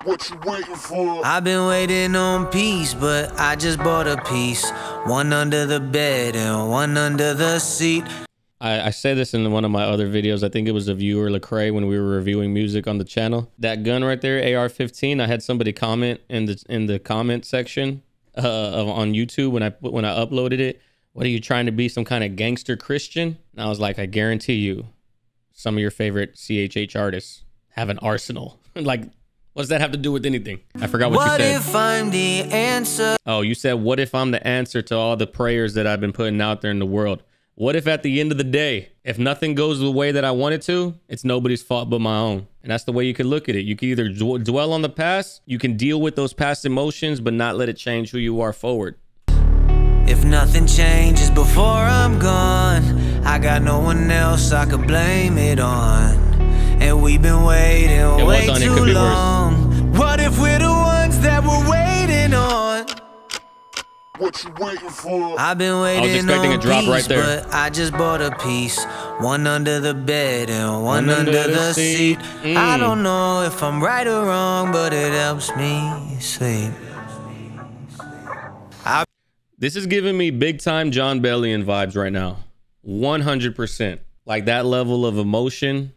What you waiting for? I've been waiting on peace, but I just bought a piece. One under the bed and one under the seat. I, I said this in one of my other videos. I think it was a viewer Lecrae when we were reviewing music on the channel. That gun right there, AR-15. I had somebody comment in the in the comment section uh, of, on YouTube when I when I uploaded it. What are you trying to be, some kind of gangster Christian? And I was like, I guarantee you, some of your favorite CHH artists have an arsenal. like, what does that have to do with anything? I forgot what, What you said. if I'm the answer? Oh, you said, what if I'm the answer to all the prayers that I've been putting out there in the world? What if at the end of the day, if nothing goes the way that I want it to, it's nobody's fault but my own? And that's the way you can look at it. You can either dw- dwell on the past, you can deal with those past emotions, but not let it change who you are forward. If nothing changes before I'm gone, I got no one else I could blame it on. And we've been waiting was way on, it too could be worse. long. That we're waiting on? What you waiting for? I've been waiting expecting on a drop peace, right there. but I just bought a piece. One under the bed and one, One under, under the the seat. seat. I Mm. don't know if I'm right or wrong, but it helps me sleep. This is giving me big time Jon Bellion vibes right now. 100%. Like that level of emotion.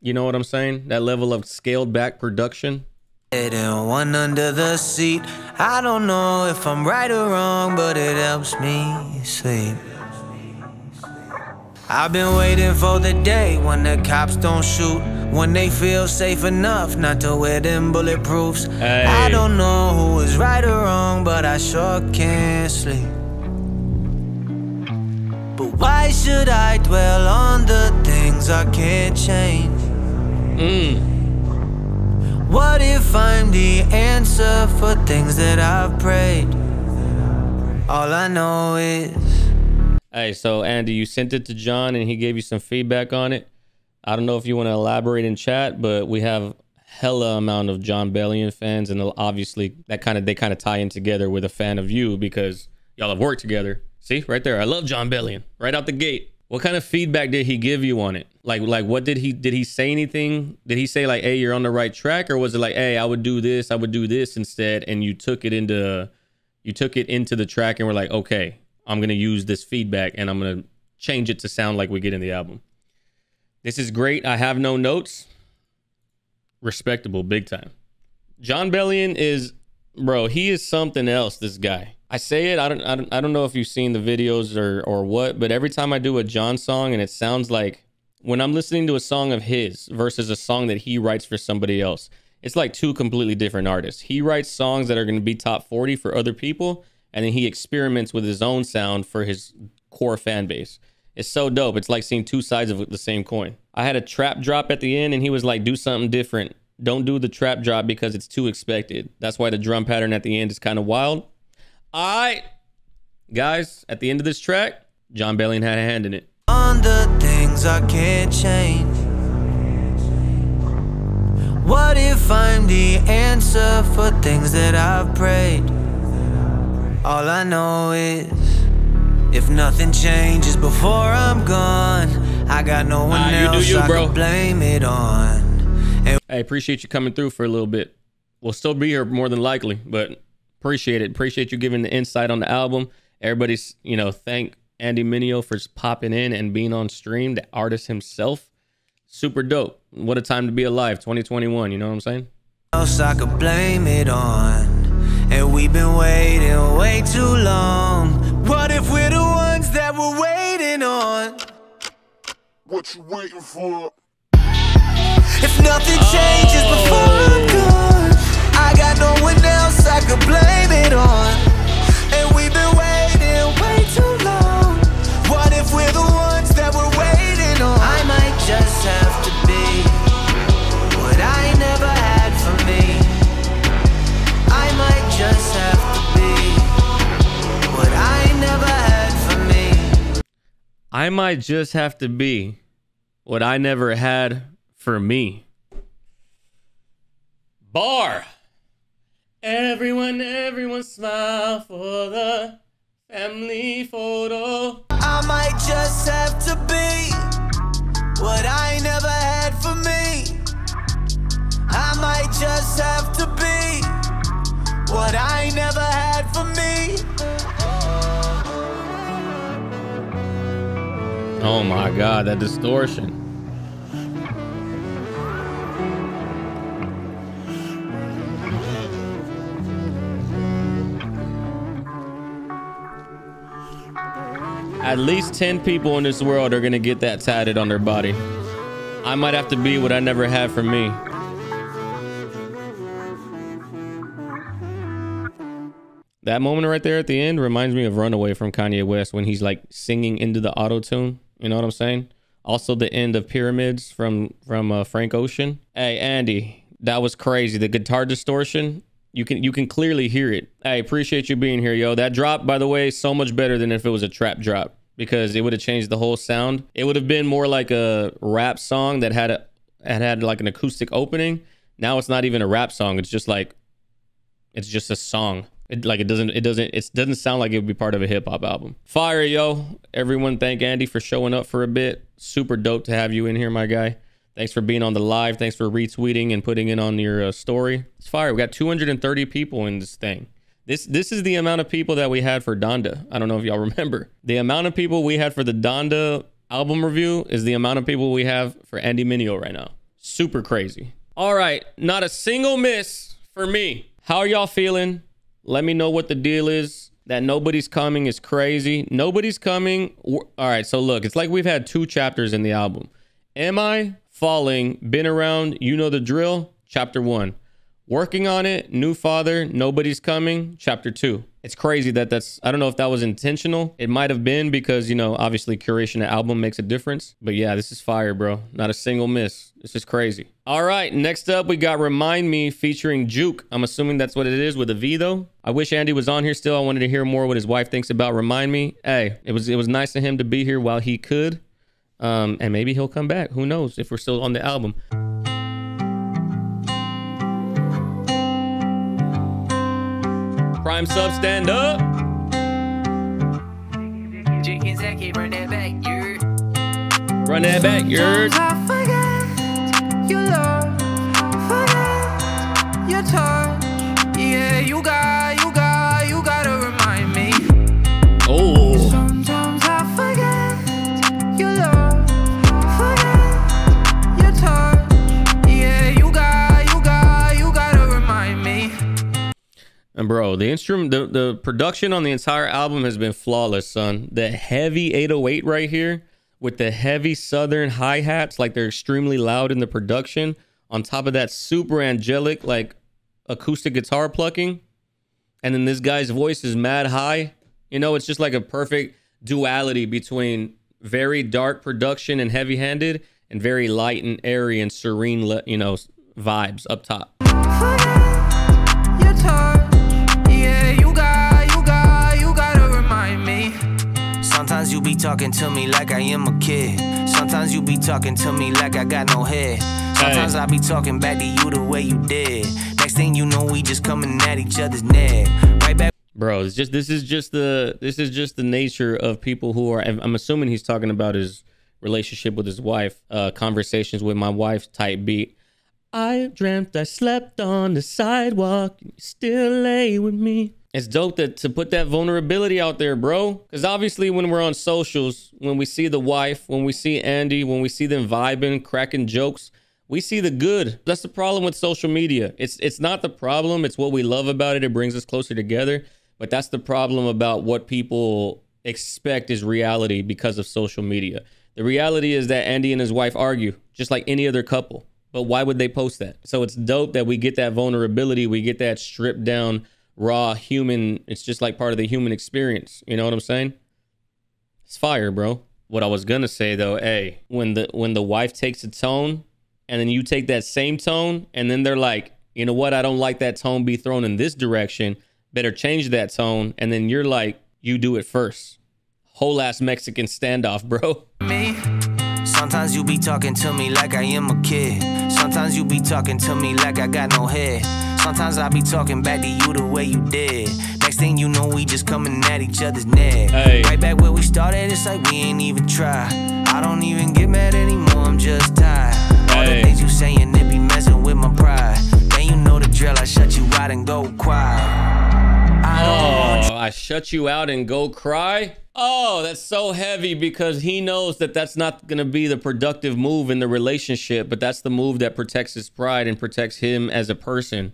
You know what I'm saying? That level of scaled back production. And one under the seat. I don't know if I'm right or wrong, but it helps me sleep. I've been waiting for the day when the cops don't shoot, when they feel safe enough not to wear them bulletproofs. Hey. I don't know who is right or wrong, but I sure can't sleep. But why should I dwell on the things I can't change? Hmm. What if I'm the answer for things that I've prayed? All I know is Hey, so Andy, you sent it to Jon and he gave you some feedback on it. I don't know if you want to elaborate in chat, but we have hella amount of Jon Bellion fans, and obviously that kind of they kind of tie in together with a fan of you because y'all have worked together. See, right there, I love Jon Bellion right out the gate. What kind of feedback did he give you on it? Like, like what did he did he say anything? Did he say like, "Hey, you're on the right track," or was it like, "Hey, I would do this, I would do this instead," and you took it into you took it into the track and were like, "Okay, I'm gonna use this feedback and I'm gonna change it to sound like we get in the album." This is great. I have no notes. Respectable, big time. Jon Bellion is, bro. He is something else. This guy. I say it. I don't. I don't. I don't know if you've seen the videos or or what. But every time I do a Jon song and it sounds like when I'm listening to a song of his versus a song that he writes for somebody else, it's like two completely different artists. He writes songs that are going to be top 40 for other people, and then he experiments with his own sound for his core fan base. It's so dope. It's like seeing two sides of the same coin. I had a trap drop at the end, and he was like, do something different. Don't do the trap drop because it's too expected. That's why the drum pattern at the end is kind of wild. All right, guys, at the end of this track, Jon Bellion had a hand in it. On the things I can't change. What if I'm the answer for things that I've prayed? All I know is if nothing changes before I'm gone, I got no one Ah, else you, I bro. can blame it on. I appreciate you coming through for a little bit. We'll still be here more than likely, but appreciate it. Appreciate you giving the insight on the album. Everybody's, you know, thank Andy Mineo for popping in and being on stream, the artist himself. Super dope. What a time to be alive, 2021. You know what I'm saying? else I could blame it on. And we've been waiting way too long. What if we're the ones that we're waiting on? What you waiting for? If nothing changes before oh. No one else I could blame it on. And we've been waiting way too long. What if we're the ones that we're waiting on? I might just have to be what I never had for me. I might just have to be what I never had for me. I might just have to be what I never had for me. Bar. Everyone, everyone smile for the family photo. I might just have to be what I never had for me. I might just have to be what I never had for me. Oh my god, that distortion. At least 10 people in this world are gonna get that tatted on their body. I might have to be what I never had for me. That moment right there at the end reminds me of Runaway from Kanye West when he's like singing into the auto tune. You know what I'm saying? Also, the end of Pyramids from from uh, Frank Ocean. Hey, Andy, that was crazy. The guitar distortion. You can you can clearly hear it. I appreciate you being here, yo. That drop, by the way, so much better than if it was a trap drop because it would have changed the whole sound. It would have been more like a rap song that had a had had like an acoustic opening. Now it's not even a rap song. It's just like it's just a song. It, like it doesn't it doesn't it doesn't sound like it would be part of a hip hop album. Fire yo. Everyone thank Andy for showing up for a bit. Super dope to have you in here, my guy. Thanks for being on the live. Thanks for retweeting and putting it on your uh, story. It's fire. We got 230 people in this thing. This this is the amount of people that we had for Donda. I don't know if y'all remember. The amount of people we had for the Donda album review is the amount of people we have for Andy Mineo right now. Super crazy. All right, not a single miss for me. How are y'all feeling? Let me know what the deal is. That nobody's coming is crazy. Nobody's coming. All right, so look, it's like we've had two chapters in the album. Am I falling? Been around, you know the drill. Chapter one. Working on it, new father, nobody's coming. Chapter two. It's crazy that that's, I don't know if that was intentional. It might have been because, you know, obviously curation of album makes a difference. But yeah, this is fire, bro. Not a single miss. This is crazy. All right, next up, we got Remind Me featuring Juke. I'm assuming that's what it is with a V, though. I wish Andy was on here still. I wanted to hear more what his wife thinks about Remind Me. Hey, it was it was nice of him to be here while he could. Um, and maybe he'll come back. Who knows if we're still on the album. Prime sub stand up. Run that back, you I forget your love, forget your touch. Yeah, you got, and bro, the instrument, the, the production on the entire album has been flawless, son. The heavy 808 right here with the heavy southern hi hats, like they're extremely loud in the production. On top of that, super angelic, like acoustic guitar plucking. And then this guy's voice is mad high. You know, it's just like a perfect duality between very dark production and heavy handed and very light and airy and serene, you know, vibes up top. Sometimes you be talking to me like I am a kid. Sometimes you be talking to me like I got no head. Sometimes Hey. I be talking back to you the way you did. Next thing you know, we just coming at each other's neck. Right back. bro it's just this is just the this is just the nature of people who are i'm assuming he's talking about his relationship with his wife uh conversations with my wife type beat i dreamt i slept on the sidewalk and you still lay with me it's dope that to put that vulnerability out there bro because obviously when we're on socials when we see the wife when we see andy when we see them vibing cracking jokes we see the good. That's the problem with social media. It's it's not the problem. It's what we love about it. It brings us closer together. But that's the problem about what people expect is reality because of social media. The reality is that Andy and his wife argue just like any other couple. But why would they post that? So it's dope that we get that vulnerability. We get that stripped down, raw human. It's just like part of the human experience. You know what I'm saying? It's fire, bro. What I was gonna say though, hey, when the when the wife takes a tone and then you take that same tone and then they're like, you know what, I don't like that tone be thrown in this direction. Better change that tone. And then you're like, you do it first. Whole ass Mexican standoff, bro. me. Sometimes you be talking to me like I am a kid. Sometimes you be talking to me like I got no head. Sometimes I be talking back to you the way you did. Next thing you know, we just coming at each other's neck. Hey. Right back where we started, it's like we ain't even try. I don't even get mad anymore, I'm just tired. All the things you saying, it be messing with my pride. Then you know the drill, I shut you out and go quiet. I Oh, I shut you out and go cry. Oh, that's so heavy because he knows that that's not going to be the productive move in the relationship, but that's the move that protects his pride and protects him as a person.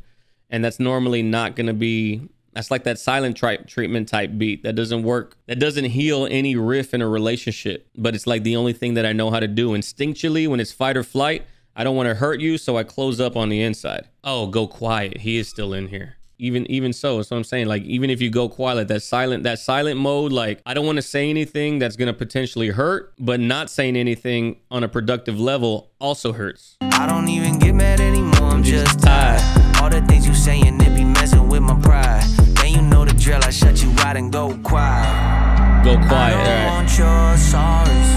And that's normally not going to be that's like that silent tri- treatment type beat that doesn't work. That doesn't heal any riff in a relationship, but it's like the only thing that I know how to do instinctually when it's fight or flight. I don't want to hurt you, so I close up on the inside. Oh, go quiet. He is still in here even even so that's what i'm saying like even if you go quiet that silent that silent mode like i don't want to say anything that's gonna potentially hurt but not saying anything on a productive level also hurts I don't even get mad anymore, I'm just tired. All the things you saying, it be messing with my pride. Then you know the drill, I shut you out and go quiet. go quiet I don't want your sorries.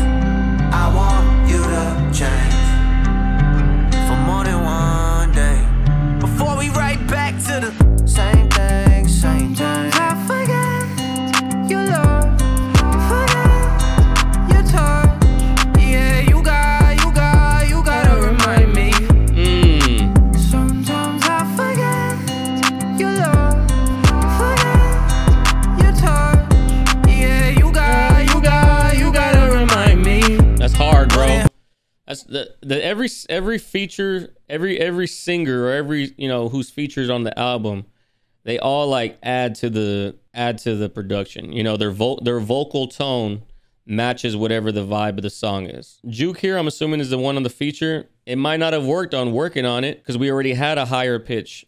I want you to change that's the, the every every feature every every singer or every you know who's features on the album they all like add to the add to the production. You know their vo- their vocal tone matches whatever the vibe of the song is. Juke here i'm assuming is the one on the feature. It might not have worked on working on it because we already had a higher pitch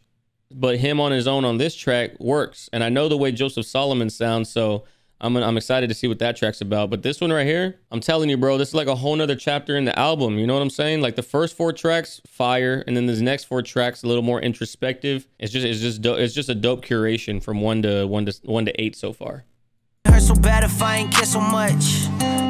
but him on his own on this track works. And i know the way joseph solomon sounds so I'm, I'm excited to see what that track's about. But this one right here, I'm telling you, bro, this is like a whole nother chapter in the album. You know what I'm saying? Like the first four tracks, fire, and then this next four tracks, a little more introspective. It's just, it's just, it's just a dope curation from one to one to one to eight so far. Hurt so bad if I ain't care so much.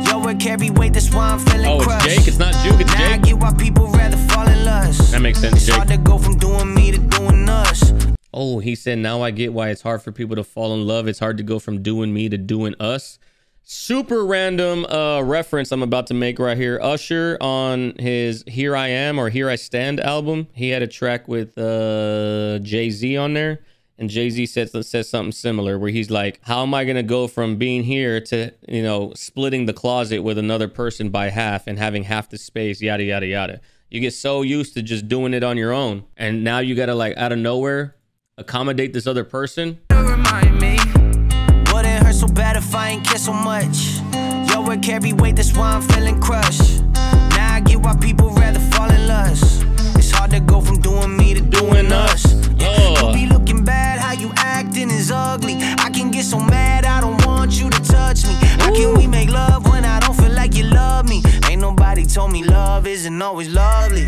Yo, where carry weight, that's why I'm feeling Oh, it's crushed. Jake. It's not Juke. It's Now I Jake. get why people rather fall in lust. That makes sense, It's Jake. hard to go from doing me to doing us. Oh, he said, now I get why it's hard for people to fall in love. It's hard to go from doing me to doing us. Super random uh, reference I'm about to make right here. Usher on his Here I Am or Here I Stand album, he had a track with uh, Jay Z on there. And Jay Z says, says something similar where he's like, How am I going to go from being here to, you know, splitting the closet with another person by half and having half the space, yada, yada, yada. You get so used to just doing it on your own. And now you got to, like, out of nowhere, accommodate this other person. Remind me. Wouldn't hurt so bad if I ain't care so much. Work carry weight, that's why I'm feeling crushed. Now I get why people rather fall in lust. It's hard to go from doing me to doing us. Yeah, oh. Ugh. be looking bad, how you acting is ugly. I can get so mad, I don't want you to touch me. How can we make love when I don't feel like you love me? Ain't nobody told me love isn't always lovely.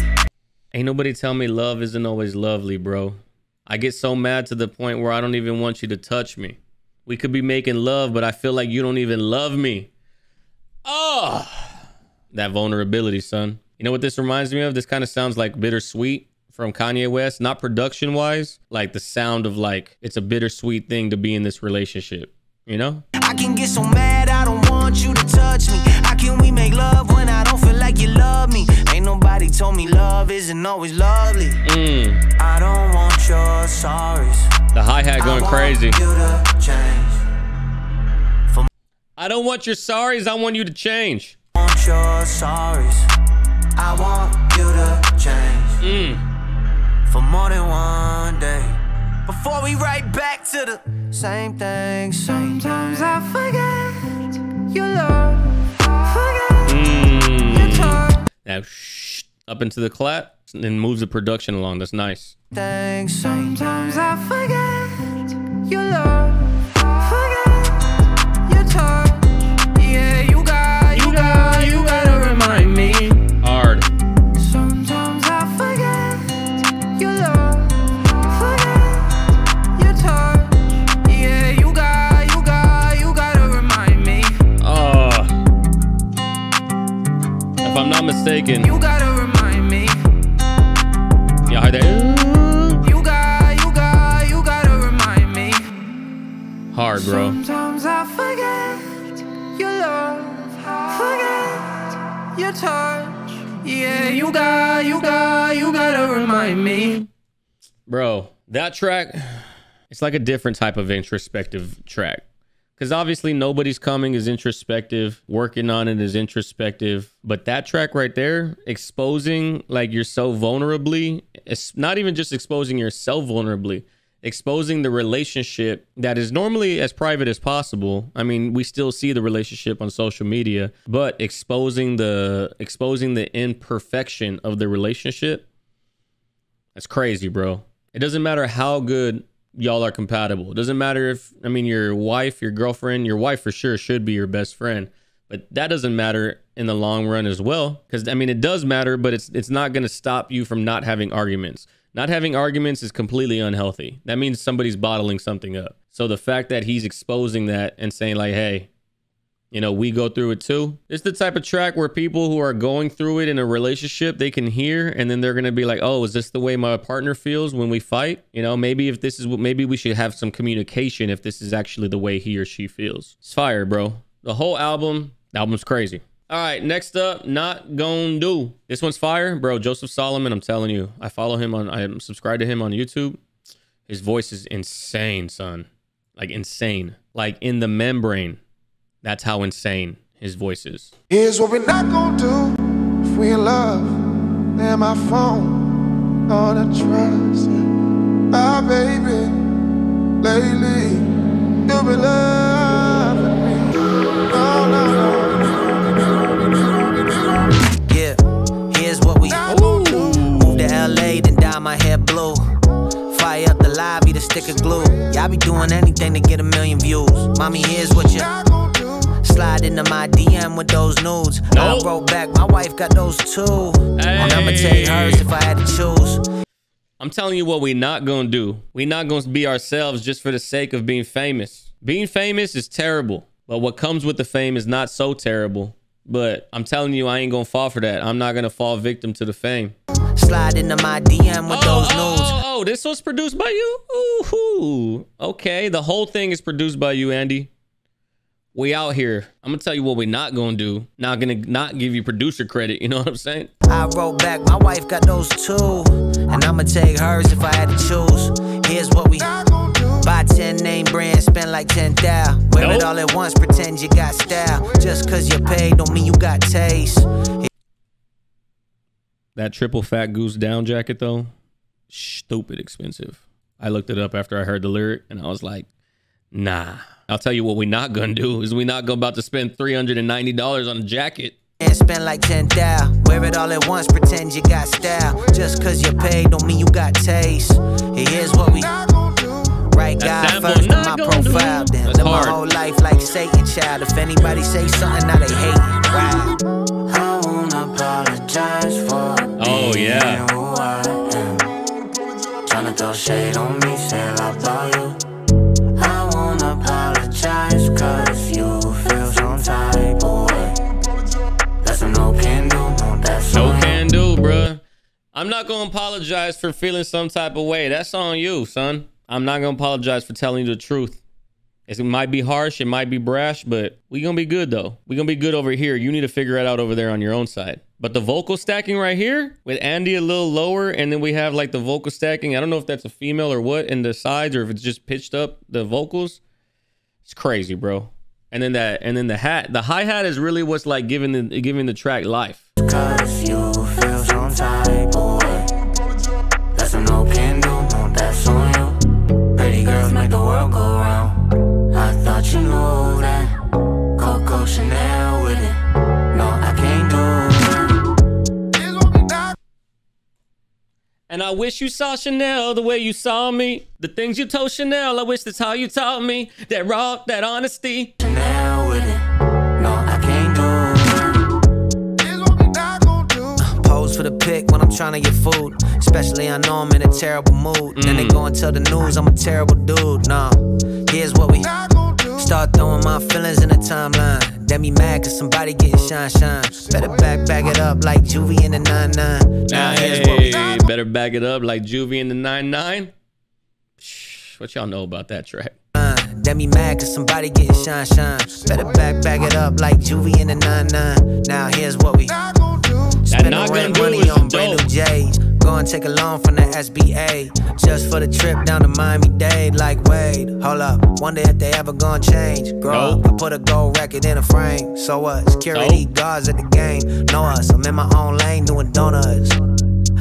Ain't nobody tell me love isn't always lovely, bro. I get so mad to the point where I don't even want you to touch me. We could be making love, but I feel like you don't even love me. Oh, that vulnerability, son. You know what this reminds me of? This kind of sounds like bittersweet from Kanye West, not production wise, like the sound of like it's a bittersweet thing to be in this relationship, you know? I can get so mad, I don't want you to touch me. How can we make love when I don't feel like you love me? Ain't nobody told me love isn't always lovely. Mm, I don't want your sorries. the hi hat going want crazy. You to change. I don't want your sorries. I want you to change. I want your sorries. I want you to change. Mm. For more than one day. Before we right back to the same thing, same Sometimes thing. I forget your love. Now, shh, up into the clap, and then moves the production along. That's nice. Same Sometimes. I forget your love. Mistaken, You gotta remind me. y'all heard that? You got, you got, you gotta remind me. Hard, bro. Sometimes I forget your love, forget your touch. Yeah, you got, you got, you gotta remind me. Bro, that track, it's like a different type of introspective track. Because obviously nobody's coming is introspective, working on it is introspective. But that track right there, exposing like you're so vulnerably, it's not even just exposing yourself vulnerably, exposing the relationship that is normally as private as possible. I mean, we still see the relationship on social media, but exposing the exposing the imperfection of the relationship that's crazy, bro. It doesn't matter how good y'all are compatible. It doesn't matter if, I mean, your wife, your girlfriend, your wife for sure should be your best friend, but that doesn't matter in the long run as well. Because, I mean, it does matter, but it's, it's not going to stop you from not having arguments. Not having arguments is completely unhealthy. That means somebody's bottling something up. So the fact that he's exposing that and saying, like, hey, you know, we go through it too. It's the type of track where people who are going through it in a relationship, they can hear and then they're going to be like, "Oh, is this the way my partner feels when we fight?" You know, maybe if this is what maybe we should have some communication if this is actually the way he or she feels. It's fire, bro. The whole album, the album's crazy. All right, next up, not gon' do. This one's fire, bro. Joseph Solomon, I'm telling you. I follow him on I am subscribed to him on YouTube. His voice is insane, son. Like insane. Like in the membrane. That's how insane his voice is. Here's what we're not gonna do if we in love. And my phone on a trust. Ah, baby, lately you've been loving me. No, no, no. Yeah, here's what we Move to LA, then dye my hair blue. Fire up the lobby to stick a glue. Y'all be doing anything to get a million views. Mommy, here's what you slide into my DM with those nudes. I Nope. wrote back, my wife got those too. And I'ma take hers if I had to choose. I'm telling you what we not gonna do. We not gonna be ourselves just for the sake of being famous. Being famous is terrible, but what comes with the fame is not so terrible. But I'm telling you, I ain't gonna fall for that. I'm not gonna fall victim to the fame. Slide into my DM with Oh, those oh, oh, nudes. oh, oh, this was produced by you? Ooh, okay. The whole thing is produced by you, Andy. We out here. I'm gonna tell you what we not gonna do. Not gonna not give you producer credit. You know what I'm saying? I wrote back, my wife got those too. And I'ma take hers if I had to choose. Here's what we buy 10 name brands, spend like 10 thou. Wear it all at once, pretend you got style. Just cause you're paid don't mean you got taste. That triple fat goose down jacket though, stupid expensive. I looked it up after I heard the lyric and I was like, nah. I'll tell you what we not gonna do is we not go about to spend three hundred and ninety dollars on a jacket. And spend like 10 thou. Wear it all at once, pretend you got style. Just cause you're paid don't mean you got taste. Here's what we Right That guy sample first in my gonna do. profile. Then That's live my whole life like Satan child. If anybody say something, now they hating. Wow. I wanna apologize for Oh yeah. who I am. Tryna throw shade on me, say I'm not gonna apologize for feeling some type of way. That's on you, son. I'm not gonna apologize for telling you the truth. It might be harsh, it might be brash, but we gonna be good though. We gonna be good over here. You need to figure it out over there on your own side. But the vocal stacking right here with Andy a little lower, and then we have like the vocal stacking. I don't know if that's a female or what in the sides, or if it's just pitched up the vocals. It's crazy, bro. And then that, and then the hat, the hi hat is really what's like giving the giving the track life. You knew that. Coco Chanel with it. No, I can't do that. And I wish you saw Chanel the way you saw me. The things you told Chanel, I wish that's how you taught me. That raw, that honesty. Chanel with it. No, I can't do that. Pose for the pic when I'm trying to get food. Especially I know I'm in a terrible mood. Then they mm. go and tell the news I'm a terrible dude. Nah, here's what we start throwing my feelings in the timeline. Then me mad cause somebody getting shine shine. Better back back it up like Juvie in the 99. Now here's what we Hey, better back it up like Juvie in the 9-9. Shh, What y'all know about that track? Then me mad cause somebody getting shine shine. Better back back it up like Juvie in the 99. Now here's what we Spend not gonna money on brand new. J's. Go and take a loan from the SBA. Just for the trip down to Miami Dade. Like, wait, hold up. Wonder if they ever gonna change. Grow Nope. up. I put a gold record in a frame. So what? Security Nope. guards at the game. Know us. I'm in my own lane doing donuts.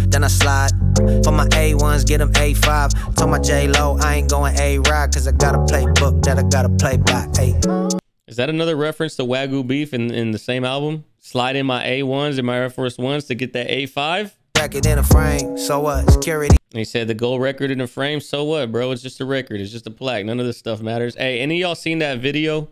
Then I slide for my A1s, get them A5. Told my J Lo I ain't going A Rod, cause I got a playbook that I gotta play by. Ay. Is that another reference to Wagyu beef in, in the same album? Slide in my A1s and my Air Force Ones to get that A5? Record in a frame. So what? Security And he said the gold record in the frame. So what, bro? It's just a record. It's just a plaque. None of this stuff matters. Hey, any of y'all seen that video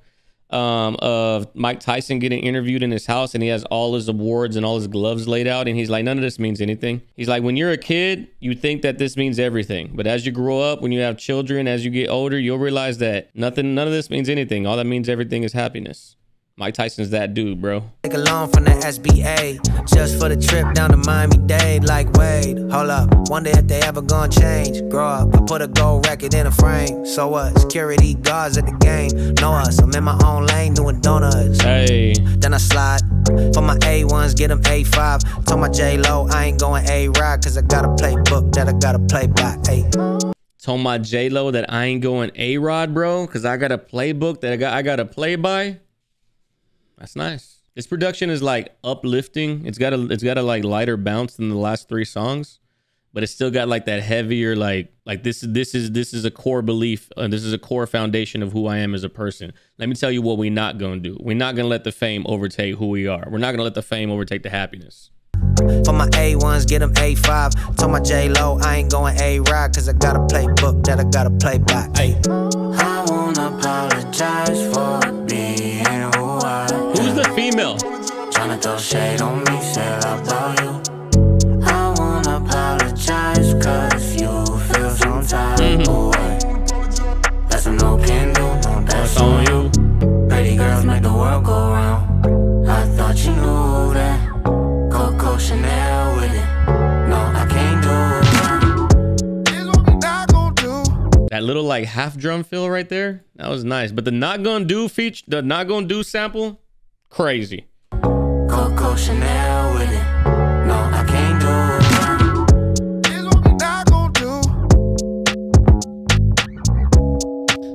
um, of Mike Tyson getting interviewed in his house and he has all his awards and all his gloves laid out and he's like, none of this means anything. He's like, when you're a kid, you think that this means everything, but as you grow up, when you have children, as you get older, you'll realize that nothing, none of this means anything. All that means everything is happiness. Mike Tyson's that dude, bro. Take a loan from the SBA just for the trip down to Miami Dade. Like, wait, hold up. Wonder if they ever gonna change. Grow up. I put a gold record in a frame. So what? Security guards at the game. Know us. I'm in my own lane doing donuts. Hey, Then I slide for my A1s, get them A5. Told my J Lo I ain't going A Rod, cause I got a playbook that I gotta play by. Ay. told my J Lo that I ain't going A Rod, bro, because I got a playbook that I got I got to play by. That's nice. This production is like uplifting. It's got a it's got a like lighter bounce than the last three songs, but it's still got like that heavier like like this is this is this is a core belief and this is a core foundation of who I am as a person. Let me tell you what we're not gonna do. We're not gonna let the fame overtake who we are. We're not gonna let the fame overtake the happiness. For my A1s, get them A5. Told my J Lo I ain't going A Rod, cause I got a playbook that I gotta play by. Ay. I wanna apologize for being Female. Tryna throw shade on me, said I blow you. I won't apologize, cause you feel some type mm-hmm. of That's what no can do, no that's on you. Pretty girls make the world go round. I thought you knew that. Coco Chanel with it. No, I can't do that. That little like half drum fill right there, that was nice. But the not gonna do feature, the not gonna do sample, crazy. Coco Chanel with it. No, I can't do it. Here's what we not gonna do.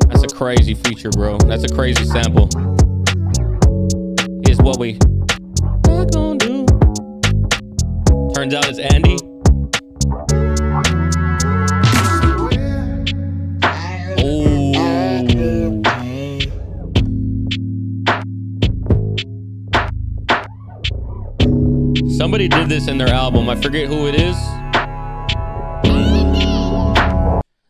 That's a crazy feature, bro. That's a crazy sample. Is what we gonna do. Turns out it's Andy. Somebody did this in their album. I forget who it is.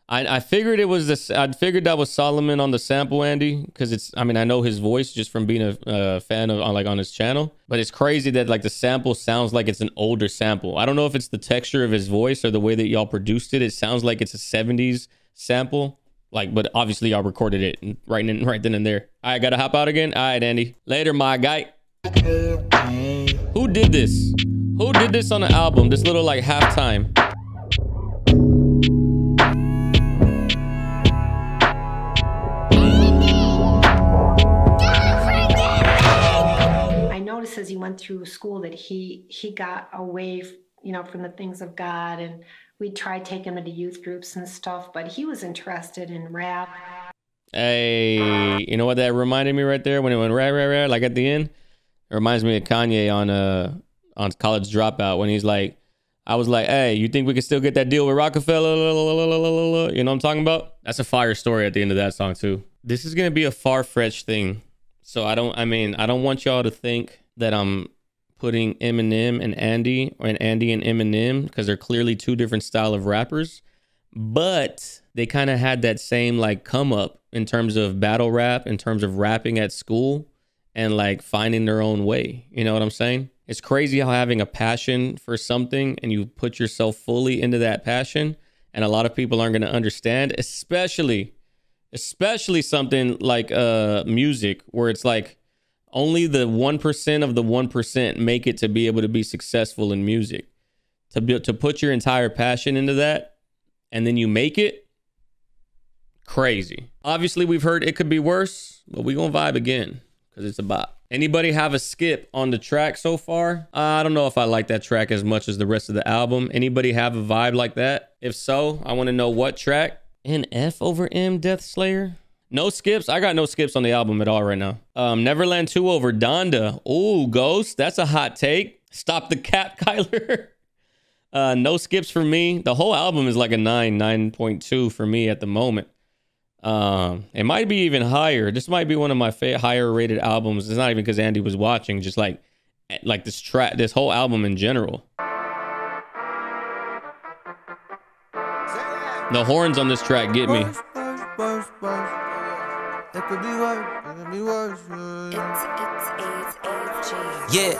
I, I figured it was this. I figured that was Solomon on the sample, Andy, because it's. I mean, I know his voice just from being a uh, fan of on like on his channel. But it's crazy that like the sample sounds like it's an older sample. I don't know if it's the texture of his voice or the way that y'all produced it. It sounds like it's a '70s sample. Like, but obviously y'all recorded it right in, right then and there. I gotta hop out again. All right, Andy. Later, my guy. Who did this? Who did this on the album? This little like halftime. I noticed as he went through school that he he got away, you know, from the things of God, and we tried taking him to youth groups and stuff. But he was interested in rap. Hey, you know what that reminded me right there when it went rah rah rah like at the end? It reminds me of Kanye on uh on college dropout when he's like, I was like, hey, you think we can still get that deal with Rockefeller? You know what I'm talking about? That's a fire story at the end of that song too. This is gonna be a far fetched thing. So I don't I mean, I don't want y'all to think that I'm putting Eminem and Andy or and Andy and Eminem because they're clearly two different style of rappers but they kind of had that same like come up in terms of battle rap, in terms of rapping at school and like finding their own way. You know what I'm saying? It's crazy how having a passion for something and you put yourself fully into that passion, and a lot of people aren't going to understand, especially, especially something like uh music where it's like only the 1% of the 1% make it to be able to be successful in music. To be, to put your entire passion into that and then you make it crazy. Obviously, we've heard it could be worse, but we gonna vibe again because it's a bop. Anybody have a skip on the track so far? I don't know if I like that track as much as the rest of the album. Anybody have a vibe like that? If so, I want to know what track. An F over M Death Slayer? No skips. I got no skips on the album at all right now. Um, Neverland 2 over Donda. Ooh, Ghost. That's a hot take. Stop the cap, Kyler. Uh, no skips for me. The whole album is like a 9, 9.2 for me at the moment. Um, it might be even higher. This might be one of my fa- higher rated albums. It's not even because Andy was watching, just like like this track, this whole album in general. The horns on this track get me. It could be worse. It could be worse. Yeah,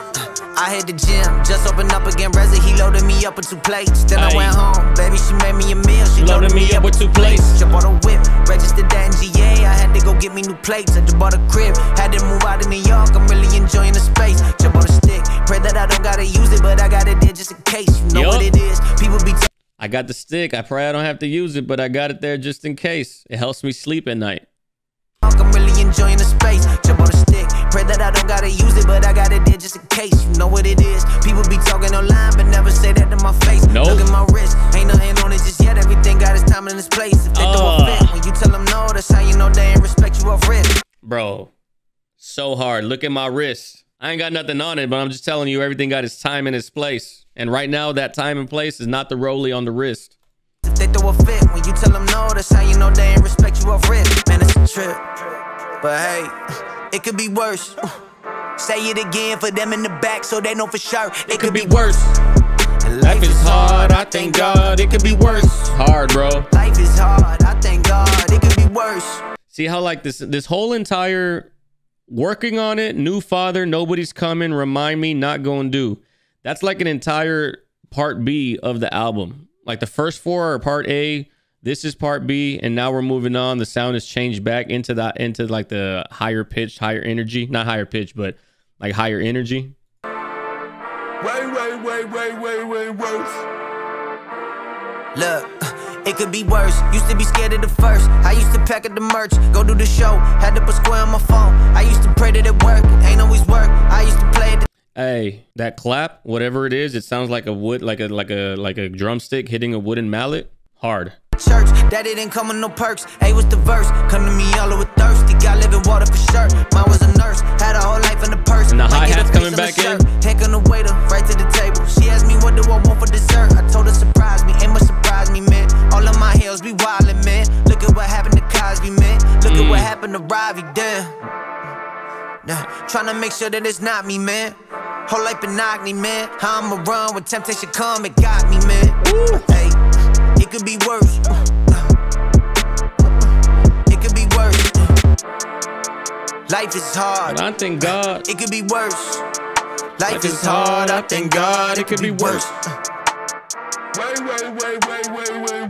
I hit the gym, just opened up again. Reza, he loaded me up with two plates. Then I went home, baby, she made me a meal. She Loaded me up with two plates. Jump on a whip, registered that in GA. I had to go get me new plates. I just bought a crib, had to move out of New York. I'm really enjoying the space. Jump on a stick, pray that I don't gotta use it, but I got it there just in case. You know Yup. what it is. People be I got the stick. I pray I don't have to use it, but I got it there just in case. It helps me sleep at night. I'm really enjoying the space. Jump on a stick, pray that I don't gotta use it, but I got it there just in case. You know what it is. People be talking online, but never say that to my face. Nope. Look at my wrist, ain't nothing on it just yet. Everything got its time and its place. If they Uh. throw a fit, when you tell them no, that's how you know they ain't respect you off rip. Bro, so hard. Look at my wrist. I ain't got nothing on it, but I'm just telling you, everything got its time and its place. And right now, that time and place is not the rollie on the wrist. If they throw a fit, when you tell them no, that's how you know they ain't respect you off rip. Man, it's a trip. But hey, it could be worse. Say it again for them in the back so they know for sure. It, could be worse. And Life is hard, I thank God. It could be worse. Hard, bro. Life is hard, I thank God. It could be worse. See how like this this whole entire working on it, new father, nobody's coming, remind me, not going to do. That's like an entire part B of the album. Like the first four are part A, this is part B, and now we're moving on. The sound has changed back into that into like the higher pitch, higher energy, not higher pitch, but like higher energy. Way, way, way, way, way, way worse. Look, It could be worse. Used to be scared of the first. I used to pack up the merch, go do the show. Had to put square on my phone. I used to pray that it work. Ain't always work. I used to play it. Hey, that clap, whatever it is, it sounds like a wood, like a like a like a drumstick hitting a wooden mallet. Hard. church. Daddy didn't come with no perks. Hey, what's the verse? Come to me all over thirsty. Got living water for sure. Mine was a nurse. Had a whole life in the purse. And the a hi-hat's coming back in. Heck on the waiter, right to the table. She asked me what do I want for dessert. I told her surprise me. Ain't much surprise me, man. All of my hills be wildin', man. Look at what happened to Cosby, man. Look at what mm. happened to Ravi, damn. Nah, to make sure that it's not me, man. Whole life monogamy, man. How I'ma run when temptation come, it got me, man. Hey, it could be worse. It could be worse. Life is hard. I thank God. It could be worse. Life is hard. I thank God. It could be worse. Way, way, way, way, way, way worse. Way,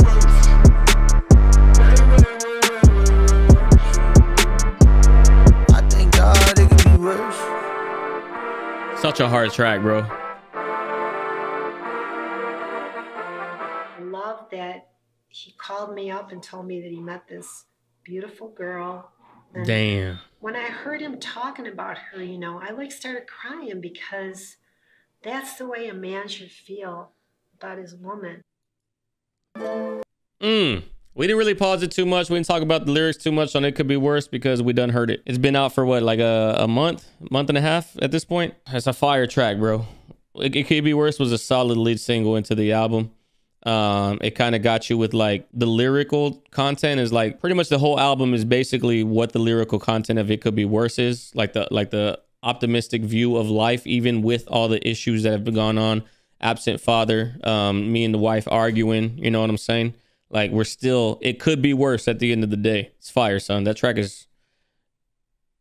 Such a hard track, bro. I love that he called me up and told me that he met this beautiful girl. And Damn. when I heard him talking about her, you know, I like started crying because that's the way a man should feel about his woman. Mm. We didn't really pause it too much. We didn't talk about the lyrics too much on It Could Be Worse because we done heard it. It's been out for what, like a, a month, month and a half at this point? It's a fire track, bro. It, It Could Be Worse was a solid lead single into the album. Um, it kind of got you with like the lyrical content is like pretty much the whole album is basically what the lyrical content of It Could Be Worse is. Like the like the optimistic view of life, even with all the issues that have been gone on. Absent father, um, me and the wife arguing, you know what I'm saying? Like we're still it could be worse at the end of the day. It's fire, son. That track is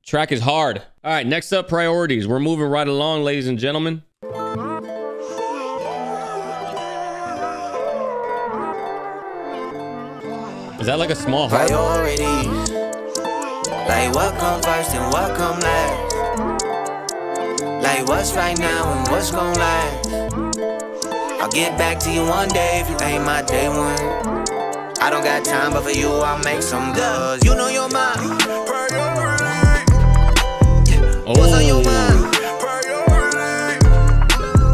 track is hard. All right, next up priorities. We're moving right along, ladies and gentlemen. Is that like a small harp? Priorities. Like what come first and what come last. Like what's right now and what's gon' last. I'll get back to you one day if you ain't my day one. I don't got time, but for you I'll make some cause you know you're mine. What's on your Oh, mind?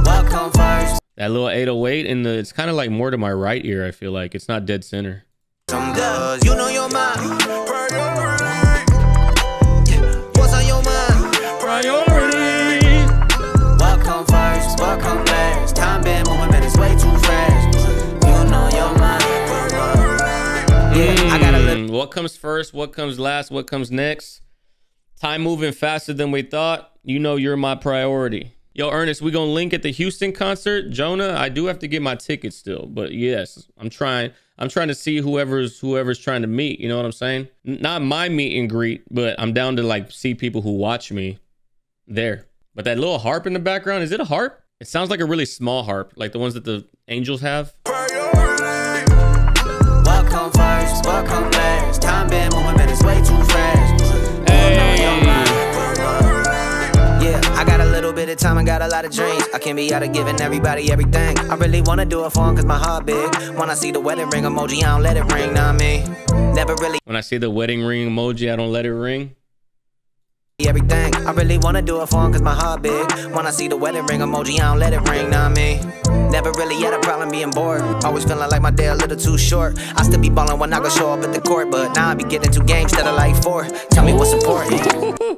What come first? that little 808 and the it's kind of like more to my right ear. I feel like it's not dead center. Some cause you know you're mine. What comes first? What comes last? What comes next? Time moving faster than we thought. You know you're my priority. Yo, Ernest, we gonna link at the Houston concert. Jonah, I do have to get my ticket still, but yes, I'm trying. I'm trying to see whoever's whoever's trying to meet. You know what I'm saying? Not my meet and greet, but I'm down to like see people who watch me there. But that little harp in the background, is it a harp? It sounds like a really small harp, like the ones that the angels have. Come first? Time been moving, but it's way too fast. You know you're mine. Yeah, I got a little bit of time, I got a lot of dreams. I can't be out of giving everybody everything. I really wanna do it for 'em cause my heart big. When I see the wedding ring emoji, I don't let it ring, I mean? Never really When I see the wedding ring emoji, I don't let it ring. Everything. I really wanna do it for 'em cause my heart big. When I see the wedding ring emoji, I don't let it ring, I mean? Never really had a problem being bored. Always feeling like my day a little too short. I still be ballin' when I go show up at the court, but now I be getting two games instead of like four. Tell me what's important.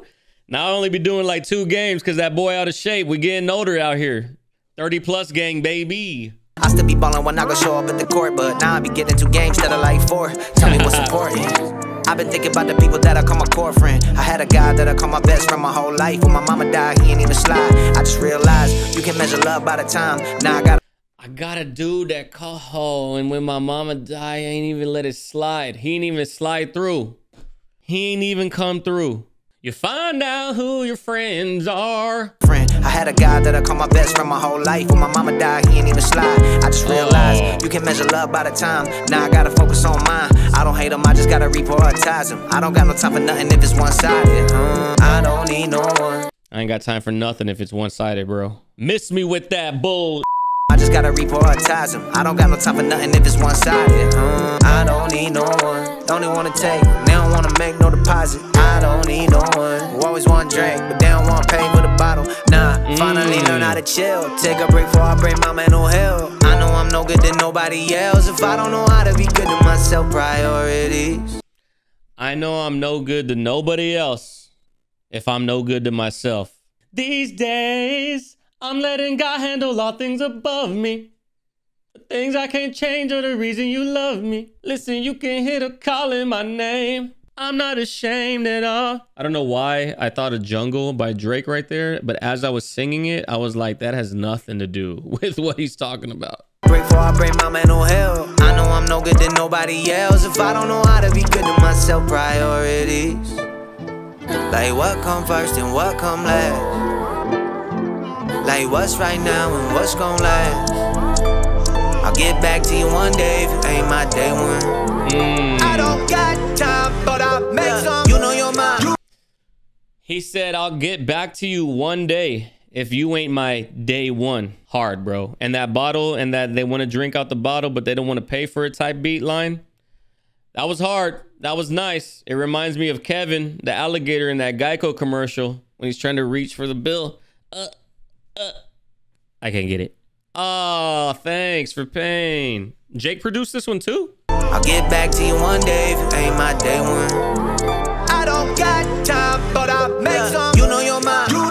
Now I only be doing like two games because that boy out of shape. We getting older out here. 30 plus gang, baby. I still be ballin' when I go show up at the court, but now I be getting two games instead of like four. Tell me what's important. I've been thinking about the people that I call my core friend. I had a guy that I call my best friend my whole life. When my mama died, he ain't even slide. I just realized you can measure love by the time. Now I got I got a dude that call oh, and when my mama died, I ain't even let it slide. He ain't even slide through. He ain't even come through. You find out who your friends are. friend. I had a guy that I call my best friend my whole life. When my mama died, he ain't even slide. I just oh. realized you can measure love by the time. Now I gotta focus on mine. I don't hate him, I just gotta reprioritize him. I don't got no time for nothing if it's one sided. I don't need no one. I ain't got time for nothing if it's one sided, bro. Miss me with that bull. I just gotta reprioritize them. I don't got no time for nothing if it's one sided. Uh, I don't need no one. They only wanna take, they don't wanna make no deposit. I don't need no one. Who always wanna drink, but they don't wanna pay for the bottle. Nah, finally learn how to chill. Take a break before I break my mental. I know I'm no good to nobody else. If I don't know how to be good to myself, priorities. I know I'm no good to nobody else if I'm no good to myself. These days, I'm letting God handle all things above me. The things I can't change are the reason you love me. Listen, you can hear the calling my name. I'm not ashamed at all. I don't know why I thought of Jungle by Drake right there, but as I was singing it, I was like, that has nothing to do with what he's talking about. I break my mental health. I know I'm no good to nobody else. If I don't know how to be good to myself, priorities. Like what come first and what come last. Like what's right now and what's gon' last. I'll get back to you one day if it ain't my day one. I don't got time, but I make some. You know you're mine. He said, I'll get back to you one day if you ain't my day one. Hard, bro. And that bottle and that they want to drink out the bottle, but they don't want to pay for it type beat line. That was hard. That was nice. It reminds me of Kevin, the alligator in that Geico commercial when he's trying to reach for the bill. Uh, uh. I can't get it. Oh, thanks for pain. Jake produced this one too? I'll get back to you one day if it ain't my day one. I don't got time, but I make some. You know you're mine.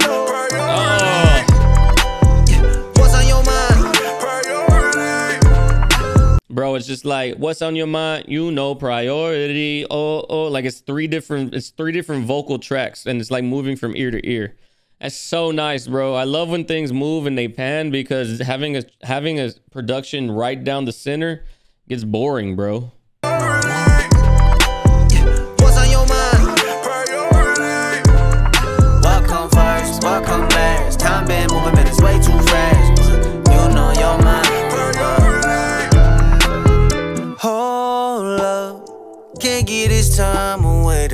Bro, it's just like what's on your mind, you know, priority. Oh, oh, like it's three different, it's three different vocal tracks, and it's like moving from ear to ear. That's so nice, bro. I love when things move and they pan because having a having a production right down the center gets boring, bro.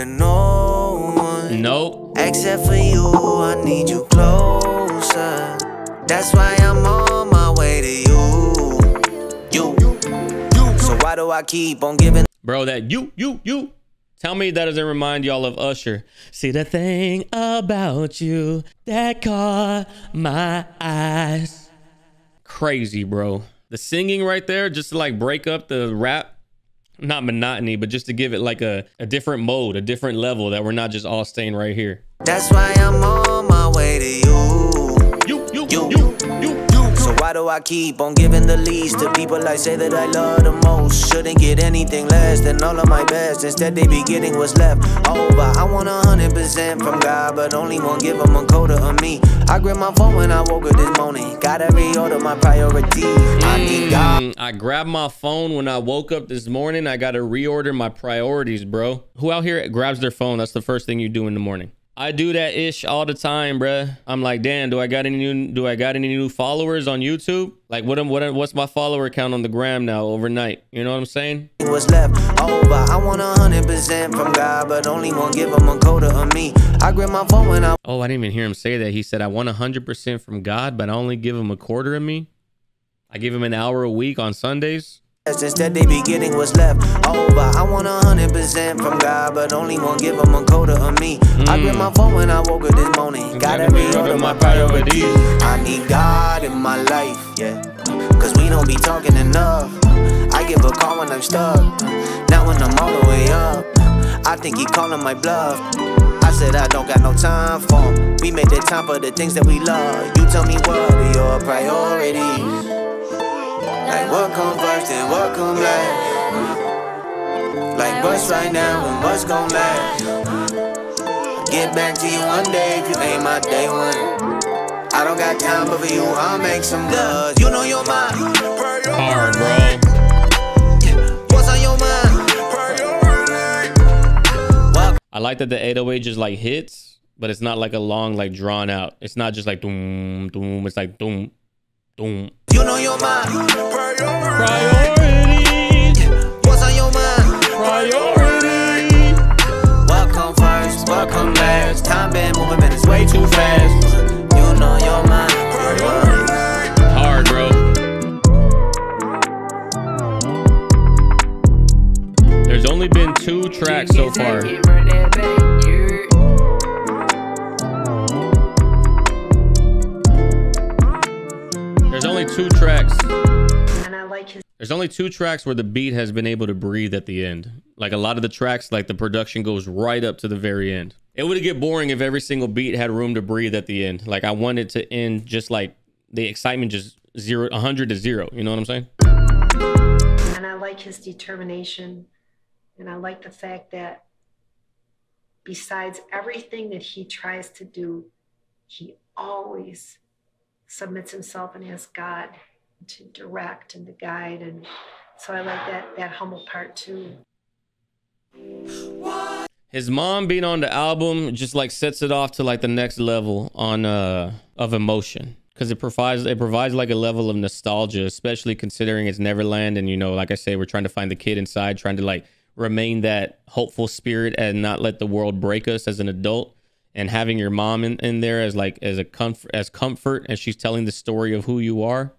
To no one. Nope. Except for you, I need you closer. That's why I'm on my way to you. You, you. So why do I keep on giving? Bro, that you, you, you. Tell me that doesn't remind y'all of Usher. See the thing about you that caught my eyes. Crazy, bro. The singing right there, just to like break up the rap, not monotony, but just to give it like a, a different mode, a different level that we're not just all staying right here. That's why I'm on my way to you. You, you, You. you, you, you. Why do I keep on giving the least to people I say that I love the most? Shouldn't get anything less than all of my best. Instead, they be getting what's left over. I want a hundred percent from God, but only won't give them a quarter of me. I grabbed my phone when I woke up this morning. Gotta reorder my priorities. I need God. Mm, I grabbed my phone when I woke up this morning. I got to reorder my priorities, bro. Who out here grabs their phone? That's the first thing you do in the morning. I do that ish all the time, bruh. I'm like, damn, do I got any new do I got any new followers on YouTube? Like what am what am- what's my follower count on the gram now overnight? You know what I'm saying? What's left over? I want a hundred percent from God, but only won't give them a quarter of me. I grab my phone when I Oh, I didn't even hear him say that. He said I want a 100% from God, but I only give him a quarter of me. I give him an hour a week on Sundays. Instead, they be getting what's left over. I want a hundred percent from God, but only won't give them a quarter of me. I mm. grab my phone when I woke up this morning. Gotta be reorder my priorities. I need God in my life, yeah. Cause we don't be talking enough. I give a call when I'm stuck, not when I'm all the way up. I think he calling my bluff. I said I don't got no time for him. We make the time for the things that we love. You tell me what are your priorities? Like what come first and what come last? Like what's right now and what's gon' last? Get back to you one day if you ain't my day one. I don't got time, but for you, I'll make some love. You know you're mine. Hard, bro. What's on your mind? I like that the 808 just like hits, but it's not like a long, like drawn out. It's not just like doom, doom. It's like doom, doom. You know your mind. Priority. What's on your mind? Priority. First? Last? Time been moving, man, it's way too fast. You know your mind. Priority. Hard, bro. There's only been two tracks so far. Where the beat has been able to breathe at the end. Like a lot of the tracks, like the production goes right up to the very end. It would get boring if every single beat had room to breathe at the end. Like I wanted to end just like the excitement just zero, 100 to zero. You know what I'm saying? And I like his determination. And I like the fact that besides everything that he tries to do, he always submits himself and asks God to direct and to guide. And so I like that that humble part too. His mom being on the album just like sets it off to like the next level on uh of emotion because it provides it provides like a level of nostalgia, especially considering it's Neverland and you know, like I say, we're trying to find the kid inside, trying to like remain that hopeful spirit and not let the world break us as an adult. And having your mom in, in there as like as a comfort as comfort as she's telling the story of who you are,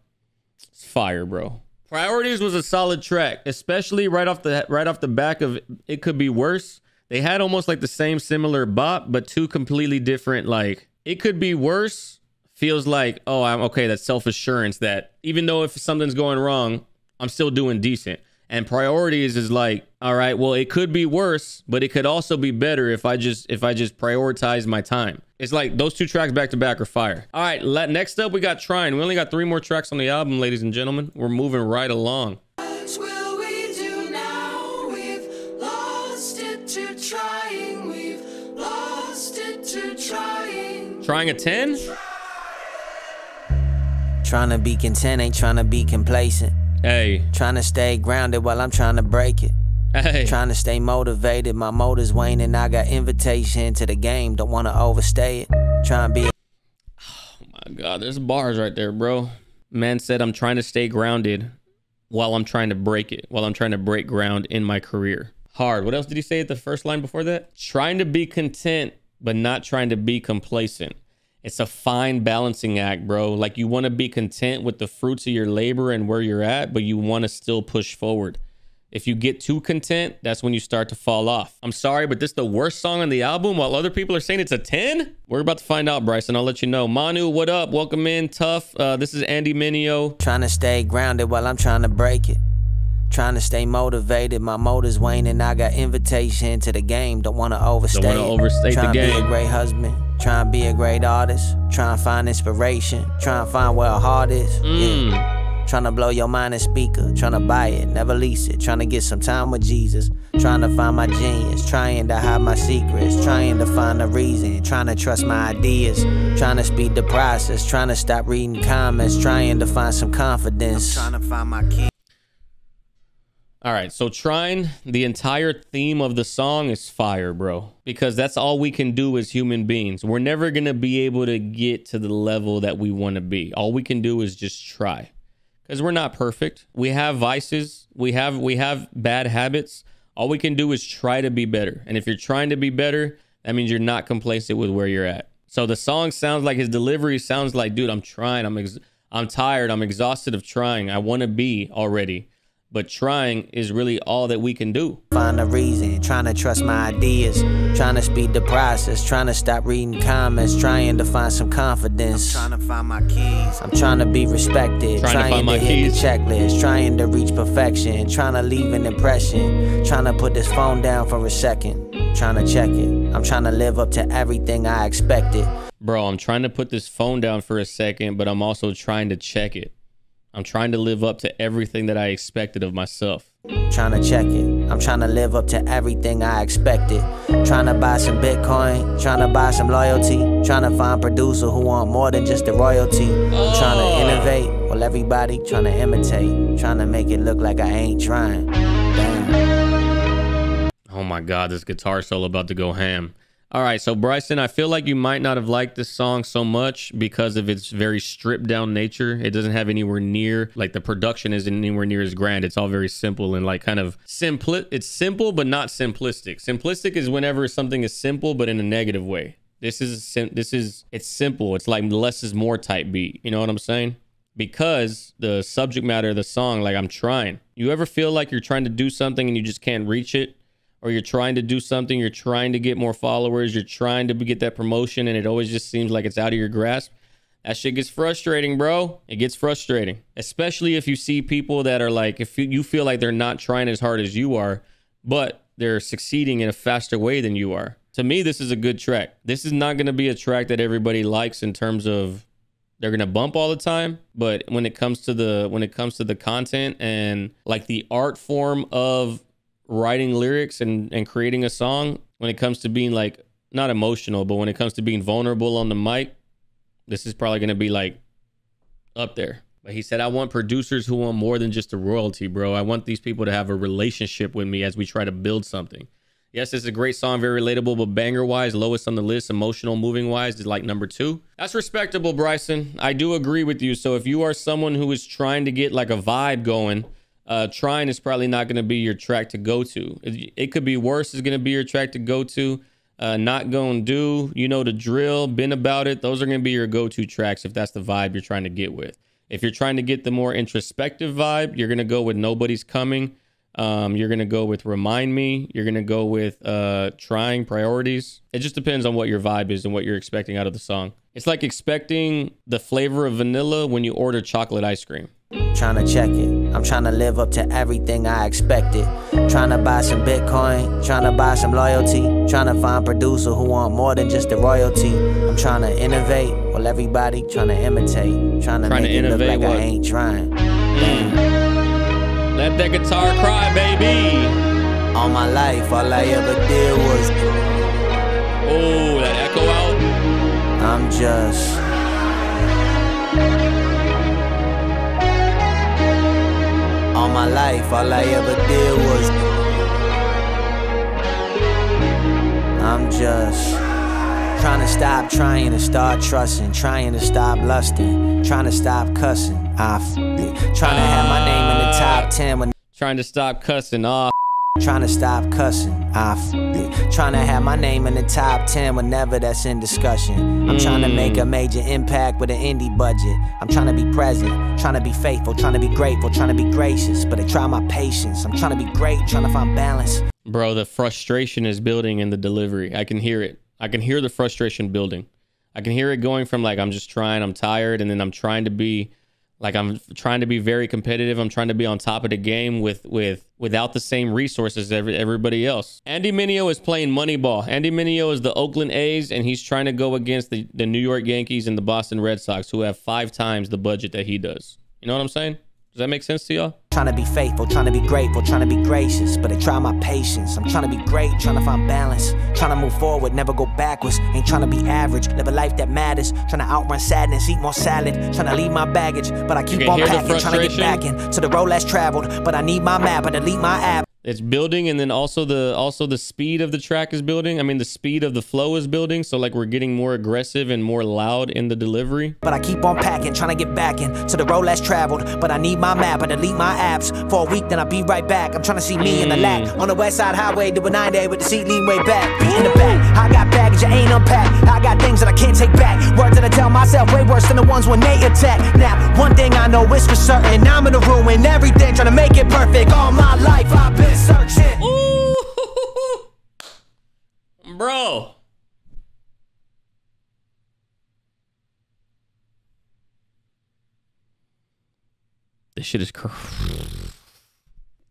it's fire, bro. Priorities was a solid track, especially right off the right off the back of it could be worse. They had almost like the same similar bop, but two completely different. Like it could be worse. Feels like oh, I'm okay. that self assurance that even though if something's going wrong, I'm still doing decent. And priorities is like all right. Well, it could be worse, but it could also be better if I just if I just prioritize my time. It's like those two tracks back to back are fire. All right, let, next up we got Trying. We only got three more tracks on the album, ladies and gentlemen. We're moving right along. will we do now? We've lost it to trying. We've lost it to trying. Trying a 10? Trying to be content, ain't trying to be complacent. Hey, Trying to stay grounded while I'm trying to break it. hey. Trying to stay motivated, my motor's waning. I got invitation to the game, don't wanna overstay it. Trying to be Oh My God, there's bars right there, bro. Man said I'm trying to stay grounded while I'm trying to break it, while I'm trying to break ground in my career. Hard. What else did he say at the first line before that? Trying to be content, but not trying to be complacent. It's a fine balancing act, bro. Like you want to be content with the fruits of your labor and where you're at, but you want to still push forward. If you get too content, that's when you start to fall off. I'm sorry, but this is the worst song on the album while other people are saying it's a 10? We're about to find out, Bryson. I'll let you know. Manu, what up? Welcome in. Tough. Uh, this is Andy Mineo. trying to stay grounded while I'm trying to break it. Trying to stay motivated, my motor's waning. I got invitation to the game, don't wanna overstay. Don't wanna it. overstate the Trying to be a great husband, trying to be a great artist, trying to find inspiration, trying to find where our heart is. Mm. Yeah. Trying to blow your mind and speaker, trying to buy it, never lease it, trying to get some time with Jesus, trying to find my genius, trying to hide my secrets, trying to find a reason, trying to trust my ideas, trying to speed the process, trying to stop reading comments, trying to find some confidence. Trying to find my key. All right, so trying the entire theme of the song is fire, bro. Because that's all we can do as human beings. We're never going to be able to get to the level that we want to be. All we can do is just try. Cuz we're not perfect. We have vices, we have we have bad habits. All we can do is try to be better. And if you're trying to be better, that means you're not complacent with where you're at. So the song sounds like his delivery sounds like, dude, I'm trying. I'm ex- I'm tired. I'm exhausted of trying. I want to be already but trying is really all that we can do. find a reason, trying to trust my ideas, trying to speed the process, trying to stop reading comments, trying to find some confidence. Trying to find my keys. I'm trying to be respected, Trying to trying, find to, my hit keys. the checklist, trying to reach perfection, trying to leave an impression, trying to put this phone down for a second, trying to check it. I'm trying to live up to everything I expected. Bro, I'm trying to put this phone down for a second, but I'm also trying to check it. I'm trying to live up to everything that I expected of myself. Trying to check it. I'm trying to live up to everything I expected. Trying to buy some Bitcoin, trying to buy some loyalty, trying to find producer who want more than just the royalty. I'm trying to oh. innovate while everybody trying to imitate, trying to make it look like I ain't trying. Damn. Oh my god, this guitar solo about to go ham. All right, so Bryson, I feel like you might not have liked this song so much because of its very stripped down nature. It doesn't have anywhere near like the production isn't anywhere near as grand. It's all very simple and like kind of simple. It's simple but not simplistic. Simplistic is whenever something is simple but in a negative way. This is this is it's simple. It's like less is more type beat. You know what I'm saying? Because the subject matter of the song, like I'm trying. You ever feel like you're trying to do something and you just can't reach it? Or you're trying to do something, you're trying to get more followers, you're trying to get that promotion, and it always just seems like it's out of your grasp. that shit gets frustrating, bro. It gets frustrating, especially if you see people that are like, if you- feel like they're not trying as hard as you are, but they're succeeding in a faster way than you are. To me, this is a good track. This is not going to be a track that everybody likes in terms of they're gonna bump all the time but when it comes to the when it comes to the content and like the art form of writing lyrics and and creating a song when it comes to being like not emotional but when it comes to being vulnerable on the mic this is probably gonna be like up there but he said i want producers who want more than just a royalty bro i want these people to have a relationship with me as we try to build something Yes, it's a great song, very relatable, but banger wise, lowest on the list, emotional, moving wise, is like number two. That's respectable, Bryson. I do agree with you. So if you are someone who is trying to get like a vibe going, uh, trying is probably not going to be your track to go to. It, it could be worse, is going to be your track to go to. Uh, not going to do, you know, the drill, been about it. Those are going to be your go to tracks if that's the vibe you're trying to get with. If you're trying to get the more introspective vibe, you're going to go with Nobody's Coming. Um, you're gonna go with remind me. You're gonna go with uh, trying priorities. It just depends on what your vibe is and what you're expecting out of the song. It's like expecting the flavor of vanilla when you order chocolate ice cream. Trying to check it. I'm trying to live up to everything I expected. Trying to buy some Bitcoin, trying to buy some loyalty. Trying to find producer who want more than just the royalty. I'm trying to innovate while everybody trying to imitate. Trying to Trying to make it look like what? I ain't trying. Mm. Let that guitar cry, baby. All my life, all I ever did was Oh, that echo out. I'm just. All my life, all I ever did was. I'm just. Trying to stop trying to start trusting. Trying to stop lusting. Trying to stop cussing. I f- it. Trying to have my name in the top 10 when. Trying to stop cussing. Ah, Trying to stop cussing, I it. Trying to have my name in the top 10 whenever that's in discussion. I'm trying to make a major impact with an indie budget. I'm trying to be present, trying to be faithful, trying to be grateful, trying to be gracious. But they try my patience. I'm trying to be great, trying to find balance. bro, the frustration is building in the delivery. I can hear it. I can hear the frustration building. I can hear it going from like I'm just trying, I'm tired, and then I'm trying to be like I'm trying to be very competitive. I'm trying to be on top of the game with with without the same resources as every, everybody else. Andy Mineo is playing Moneyball. Andy Mineo is the Oakland A's, and he's trying to go against the, the New York Yankees and the Boston Red Sox, who have five times the budget that he does. You know what I'm saying? Does that make sense to y'all? Trying to be faithful, trying to be grateful, trying to be gracious. But they try my patience. I'm trying to be great, trying to find balance. Trying to move forward, never go backwards. Ain't trying to be average, live a life that matters. Trying to outrun sadness, eat more salad. Trying to leave my baggage, but I keep on packing. Trying to get back in to the road less traveled. But I need my map, but delete my app. It's building and then also the also the speed of the track is building i mean the speed of the flow is building so like we're getting more aggressive and more loud in the delivery But I keep on packing, trying to get back in to the road less traveled. But I need my map, I delete my apps for a week, then I'll be right back. I'm trying to see me in the mm. lack on the west side highway, do a nine day with the seat lean way back. Beat in the back, I got baggage, I ain't unpacked. I got things that I can't take back. Words that I tell myself way worse than the ones when they attack. Now, one thing I know is for certain, I'm gonna ruin everything, trying to make it perfect. All my life I've been Ooh, bro. This shit is cr-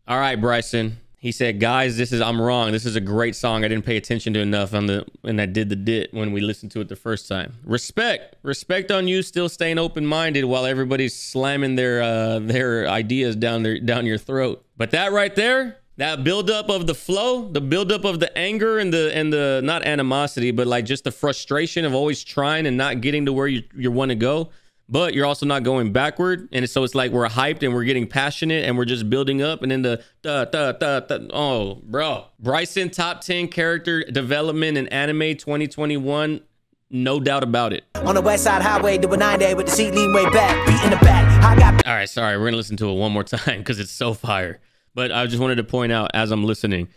all right bryson. He said guys this is i'm wrong. This is a great song. I didn't pay attention to enough on the and i did the dit when we listened to it the first time. Respect. Respect on you still staying open-minded while everybody's slamming their uh their ideas down their down your throat. But that right there that buildup of the flow the buildup of the anger and the and the not animosity but like just the frustration of always trying and not getting to where you, you want to go. But you're also not going backward. And so it's like we're hyped and we're getting passionate and we're just building up. And then the da, da, da, da, oh bro. Bryson top 10 character development in anime 2021 no doubt about it. On the west side highway, do a nine day with the seat lean way back. Beat in the back, I got all right sorry. We're gonna listen to it one more time because it's so fire but i just wanted to point out as i'm listening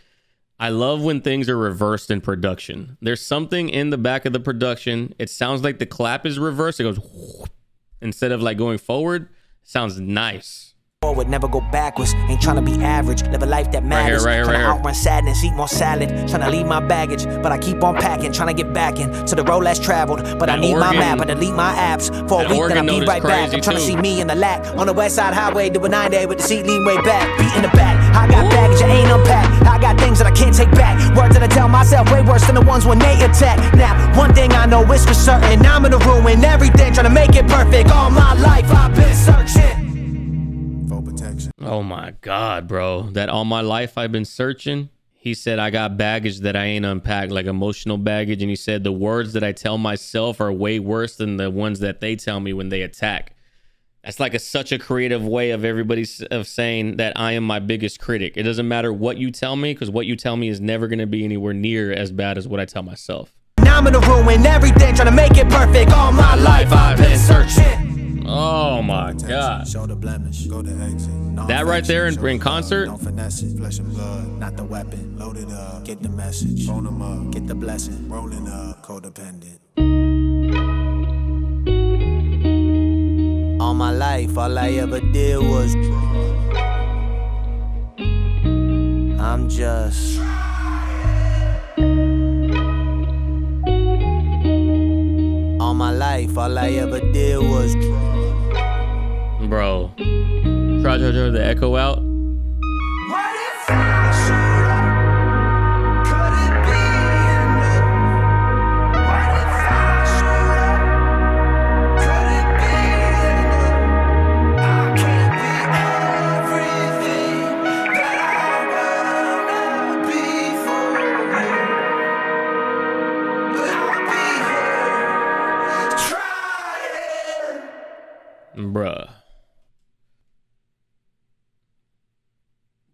I love when things are reversed in production. There's something in the back of the production. It sounds like the clap is reversed. It goes whoop, instead of like going forward. Sounds nice. Forward, never go backwards. Ain't tryna be average, live a life that matters. right here, right here. outrun sadness, eat more salad. Tryna leave my baggage, but I keep on packing. Tryna get back in to the road less traveled. But I That need my map, but delete my apps. For a week, then I'll be right back. I'm trying too. see me in the lack. On the west side highway, doing 90 with the seat lean way back. Beat in the back. I got baggage I ain't unpacked. I got things that I can't take back. Words that I tell myself way worse than the ones when they attack. Now, one thing I know is for certain. I'm gonna ruin everything, trying to make it perfect. All my life I've been searching. For protection. Oh my God, bro. That all my life I've been searching. He said I got baggage that I ain't unpacked, like emotional baggage. And he said the words that I tell myself are way worse than the ones that they tell me when they attack. That's like a, such a creative way of everybody of saying that I am my biggest critic. It doesn't matter what you tell me because what you tell me is never going to be anywhere near as bad as what I tell myself. Now I'm gonna ruin everything, tryna make it perfect. All my life I've been searching. Oh my God. Show the blemish. Go to exit. That right there in- affection, in concert? Don't finesse it. Flesh and blood. Not the weapon. Load it up. Get the message. Phone 'em up. Get the blessing. Rolling up. Codependent. All my life, all I ever did was. I'm just. All my life, all I ever did was. Bro. Try to hear the echo out.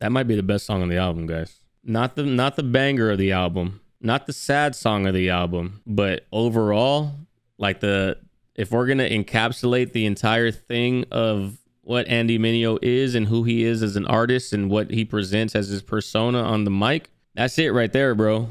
That might be the best song on the album, guys. Not the not the banger of the album, not the sad song of the album, but overall, like the if we're gonna encapsulate the entire thing of what Andy Mineo is and who he is as an artist and what he presents as his persona on the mic, that's it right there, bro.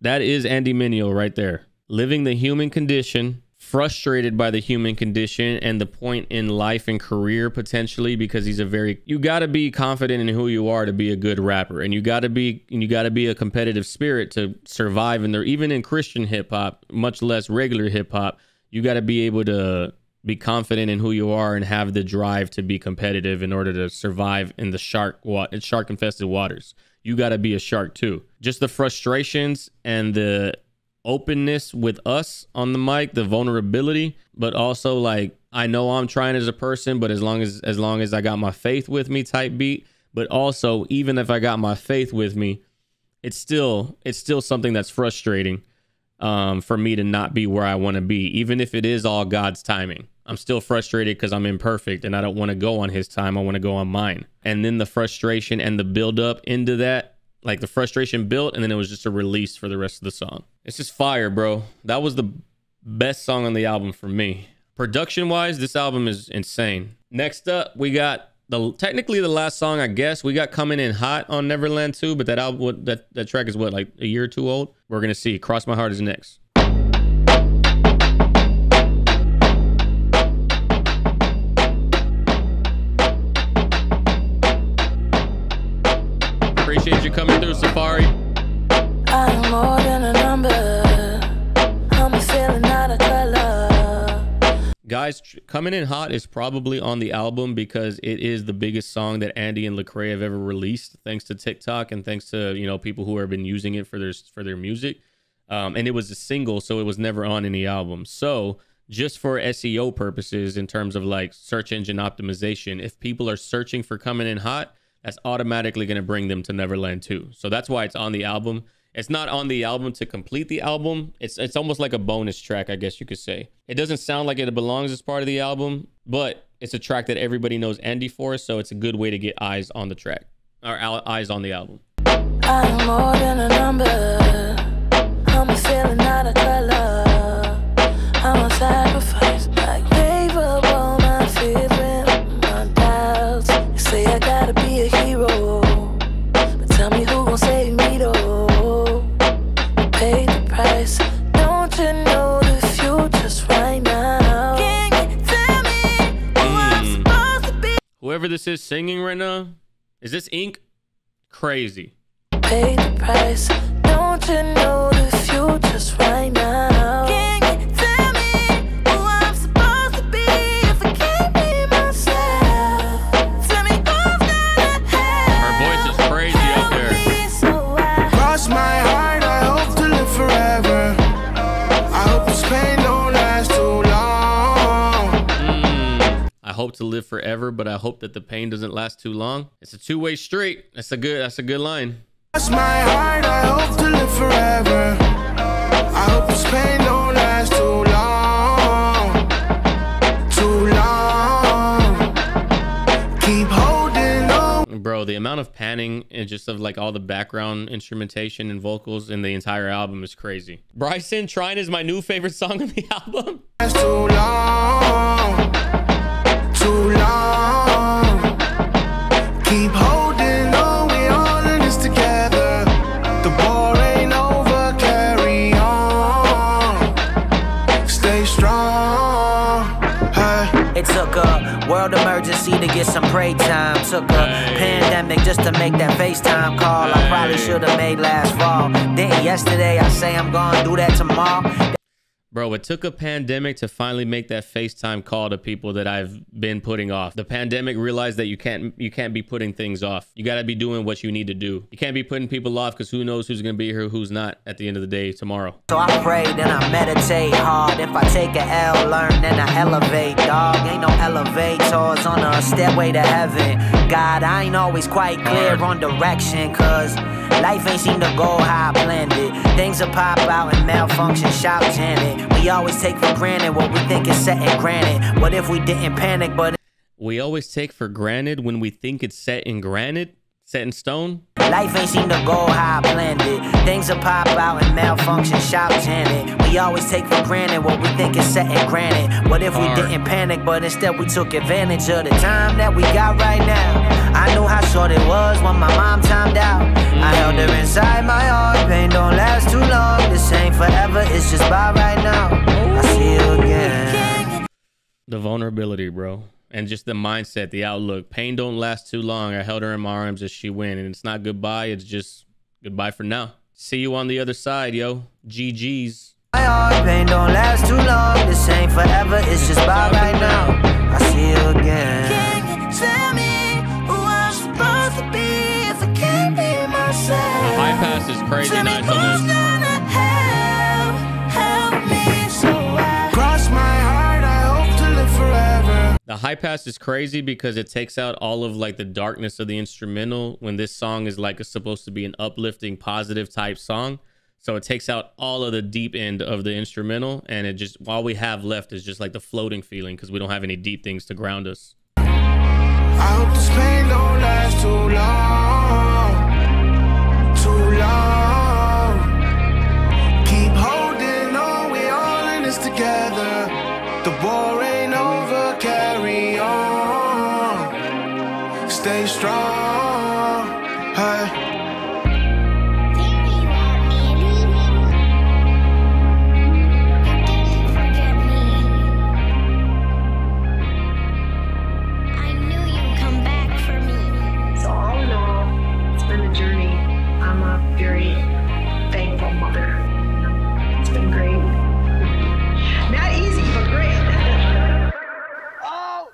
That is Andy Mineo right there. Living the human condition, frustrated by the human condition and the point in life and career potentially because he's a very you got to be confident in who you are to be a good rapper and you got to be and you got to be a competitive spirit to survive in there even in Christian hip hop, much less regular hip hop, you got to be able to be confident in who you are and have the drive to be competitive in order to survive in the shark shark infested waters. You got to be a shark too. Just the frustrations and the openness with us on the mic, the vulnerability, but also like I know I'm trying as a person, but as long as as long as I got my faith with me type beat, but also even if I got my faith with me, it's still it's still something that's frustrating um, for me to not be where I want to be, even if it is all God's timing. I'm still frustrated because I'm imperfect and I don't want to go on His time. I want to go on mine. And then the frustration and the build up into that, like the frustration built, and then it was just a release for the rest of the song. It's just fire, bro. That was the best song on the album for me. Production wise, this album is insane. Next up, we got the technically the last song, I guess. We got coming in hot on Neverland 2, but that album, that that track is what like a year or two old. We're gonna see. Cross My Heart is next. Appreciate you coming through, Safari. Guys, coming in hot is probably on the album because it is the biggest song that Andy and Lecrae have ever released, thanks to TikTok and thanks to you know people who have been using it for their for their music. Um, and it was a single, so it was never on any album. So just for SEO purposes, in terms of like search engine optimization, if people are searching for coming in hot, that's automatically going to bring them to Neverland 2. So that's why it's on the album. It's not on the album to complete the album. It's it's almost like a bonus track, I guess you could say. It doesn't sound like it belongs as part of the album, but it's a track that everybody knows Andy for, so it's a good way to get eyes on the track or eyes on the album. I'm Whoever this is singing right now? Is this ink? Crazy. Pay the price. Don't you know the future's right now? Hope to live forever, but I hope that the pain doesn't last too long. It's a two-way street. That's a good. That's a good line. Cross my heart, I hope to live forever. I hope this pain don't last too long. Too long. Keep holding on. Bro, the amount of panning and just of like all the background instrumentation and vocals in the entire album is crazy. Bryson, Trying is my new favorite song on the album. World emergency to get some break time. Took a pandemic just to make that FaceTime call. I probably should have made last fall. Then yesterday I say I'm gonna do that tomorrow. Bro, it took a pandemic to finally make that FaceTime call to people that I've been putting off. The pandemic realized that you can't you can't be putting things off. You got to be doing what you need to do. You can't be putting people off because who knows who's gonna be here, who's not at the end of the day tomorrow. So I pray, then I meditate hard. If I take a L, learn, then I elevate. Dog, ain't no elevators on a stairway to heaven. God, I ain't always quite clear on direction, cause life ain't seem to go how I planned it. Things will pop out and malfunction, shout Janet. We always take for granted what we think is set and granted. What if we didn't panic, but We always take for granted when we think it's set in granite, set in stone. Life ain't seem to go planned it. Things will pop out and malfunction, shout Janet. We always take for granted what we think is set and granted. What if we Hard. didn't panic, but instead we took advantage of the time that we got right now? I knew how short it was when my mom timed out. I mm. held her inside my heart. Pain don't last too long. This ain't forever, it's just by right now. I see you again. The vulnerability, bro. And just the mindset, the outlook. Pain don't last too long. I held her in my arms as she went. And it's not goodbye, it's just goodbye for now. See you on the other side, yo. GG's. My heart, pain don't last too long. This ain't forever, it's just by right now. I see you again. Can you tell me who I'm supposed to be if I can't be myself? The high pass is crazy Tell me nice who's on this. The high pass is crazy because it takes out all of like the darkness of the instrumental when this song is like supposed to be an uplifting, positive type song. So it takes out all of the deep end of the instrumental, and it just all we have left is just like the floating feeling because we don't have any deep things to ground us. Hope Stay strong. Hey. So all in all, it's been a journey. I'm a very thankful mother. It's been great. Not easy, but great. Oh!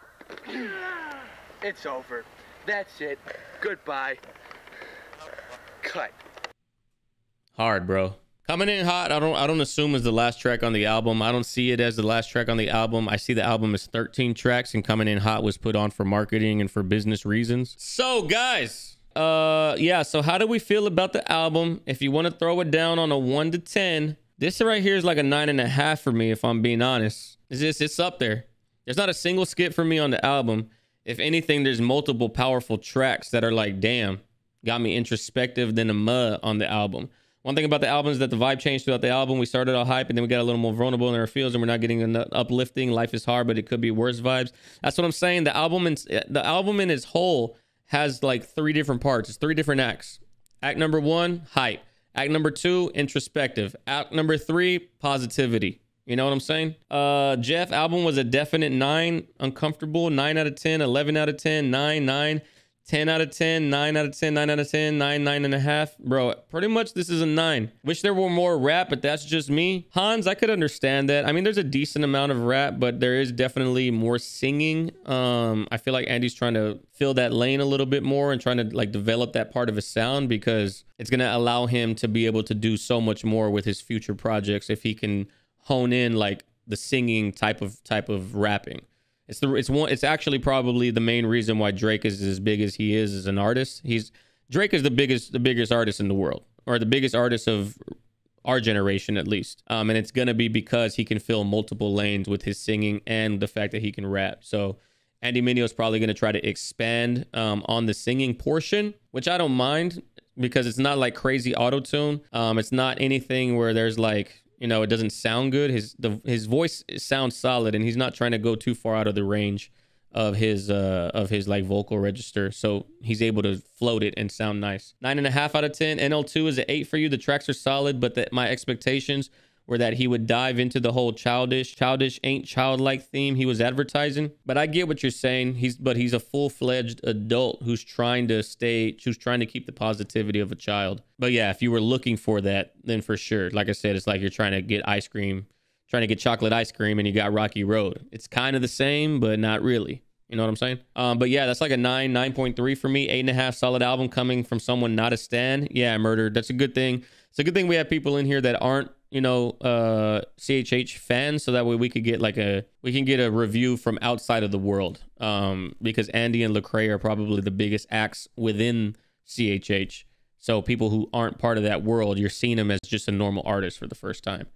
It's over. That's it. Goodbye. Cut. Hard, bro. Coming in hot. I don't. I don't assume is the last track on the album. I don't see it as the last track on the album. I see the album as 13 tracks, and coming in hot was put on for marketing and for business reasons. So, guys, uh, yeah. So, how do we feel about the album? If you want to throw it down on a one to ten, this right here is like a nine and a half for me. If I'm being honest, it's just it's up there. There's not a single skip for me on the album. If anything, there's multiple powerful tracks that are like, damn, got me introspective than a mud on the album. One thing about the album is that the vibe changed throughout the album. We started all hype and then we got a little more vulnerable in our feels and we're not getting enough uplifting. Life is hard, but it could be worse vibes. That's what I'm saying. The album in the album in its whole has like three different parts. It's three different acts. Act number one, hype. Act number two, introspective. Act number three, positivity. You know what I'm saying? Uh, Jeff album was a definite nine, uncomfortable, nine out of 10, 11 out of 10, nine, nine, 10 out of 10, 9 out of 10, 9 out of 10, 9, 9 and a half. Bro, pretty much this is a 9. Wish there were more rap, but that's just me. Hans, I could understand that. I mean, there's a decent amount of rap, but there is definitely more singing. Um, I feel like Andy's trying to fill that lane a little bit more and trying to like develop that part of his sound because it's going to allow him to be able to do so much more with his future projects if he can hone in like the singing type of type of rapping. It's the it's one it's actually probably the main reason why Drake is as big as he is as an artist. He's Drake is the biggest the biggest artist in the world or the biggest artist of our generation at least. Um, and it's gonna be because he can fill multiple lanes with his singing and the fact that he can rap. So Andy Mineo is probably gonna try to expand um, on the singing portion, which I don't mind because it's not like crazy auto tune. Um, it's not anything where there's like you know it doesn't sound good. His the his voice sounds solid, and he's not trying to go too far out of the range of his uh of his like vocal register. So he's able to float it and sound nice. Nine and a half out of ten. Nl2 is an eight for you. The tracks are solid but that my expectations were that he would dive into the whole childish childish ain't childlike theme he was advertising but i get what you're saying he's but he's a full-fledged adult who's trying to stay who's trying to keep the positivity of a child but yeah if you were looking for that then for sure like i said it's like you're trying to get ice cream trying to get chocolate ice cream and you got Rocky Road. It's kind of the same, but not really. You know what I'm saying? Um, but yeah, that's like a nine, 9.3 for me. Eight and a half solid album coming from someone not a stan. Yeah, murdered. That's a good thing. It's a good thing we have people in here that aren't, you know, uh, CHH fans, so that way we could get like a we can get a review from outside of the world. Um, because Andy and Lecrae are probably the biggest acts within CHH. So people who aren't part of that world, you're seeing them as just a normal artist for the first time.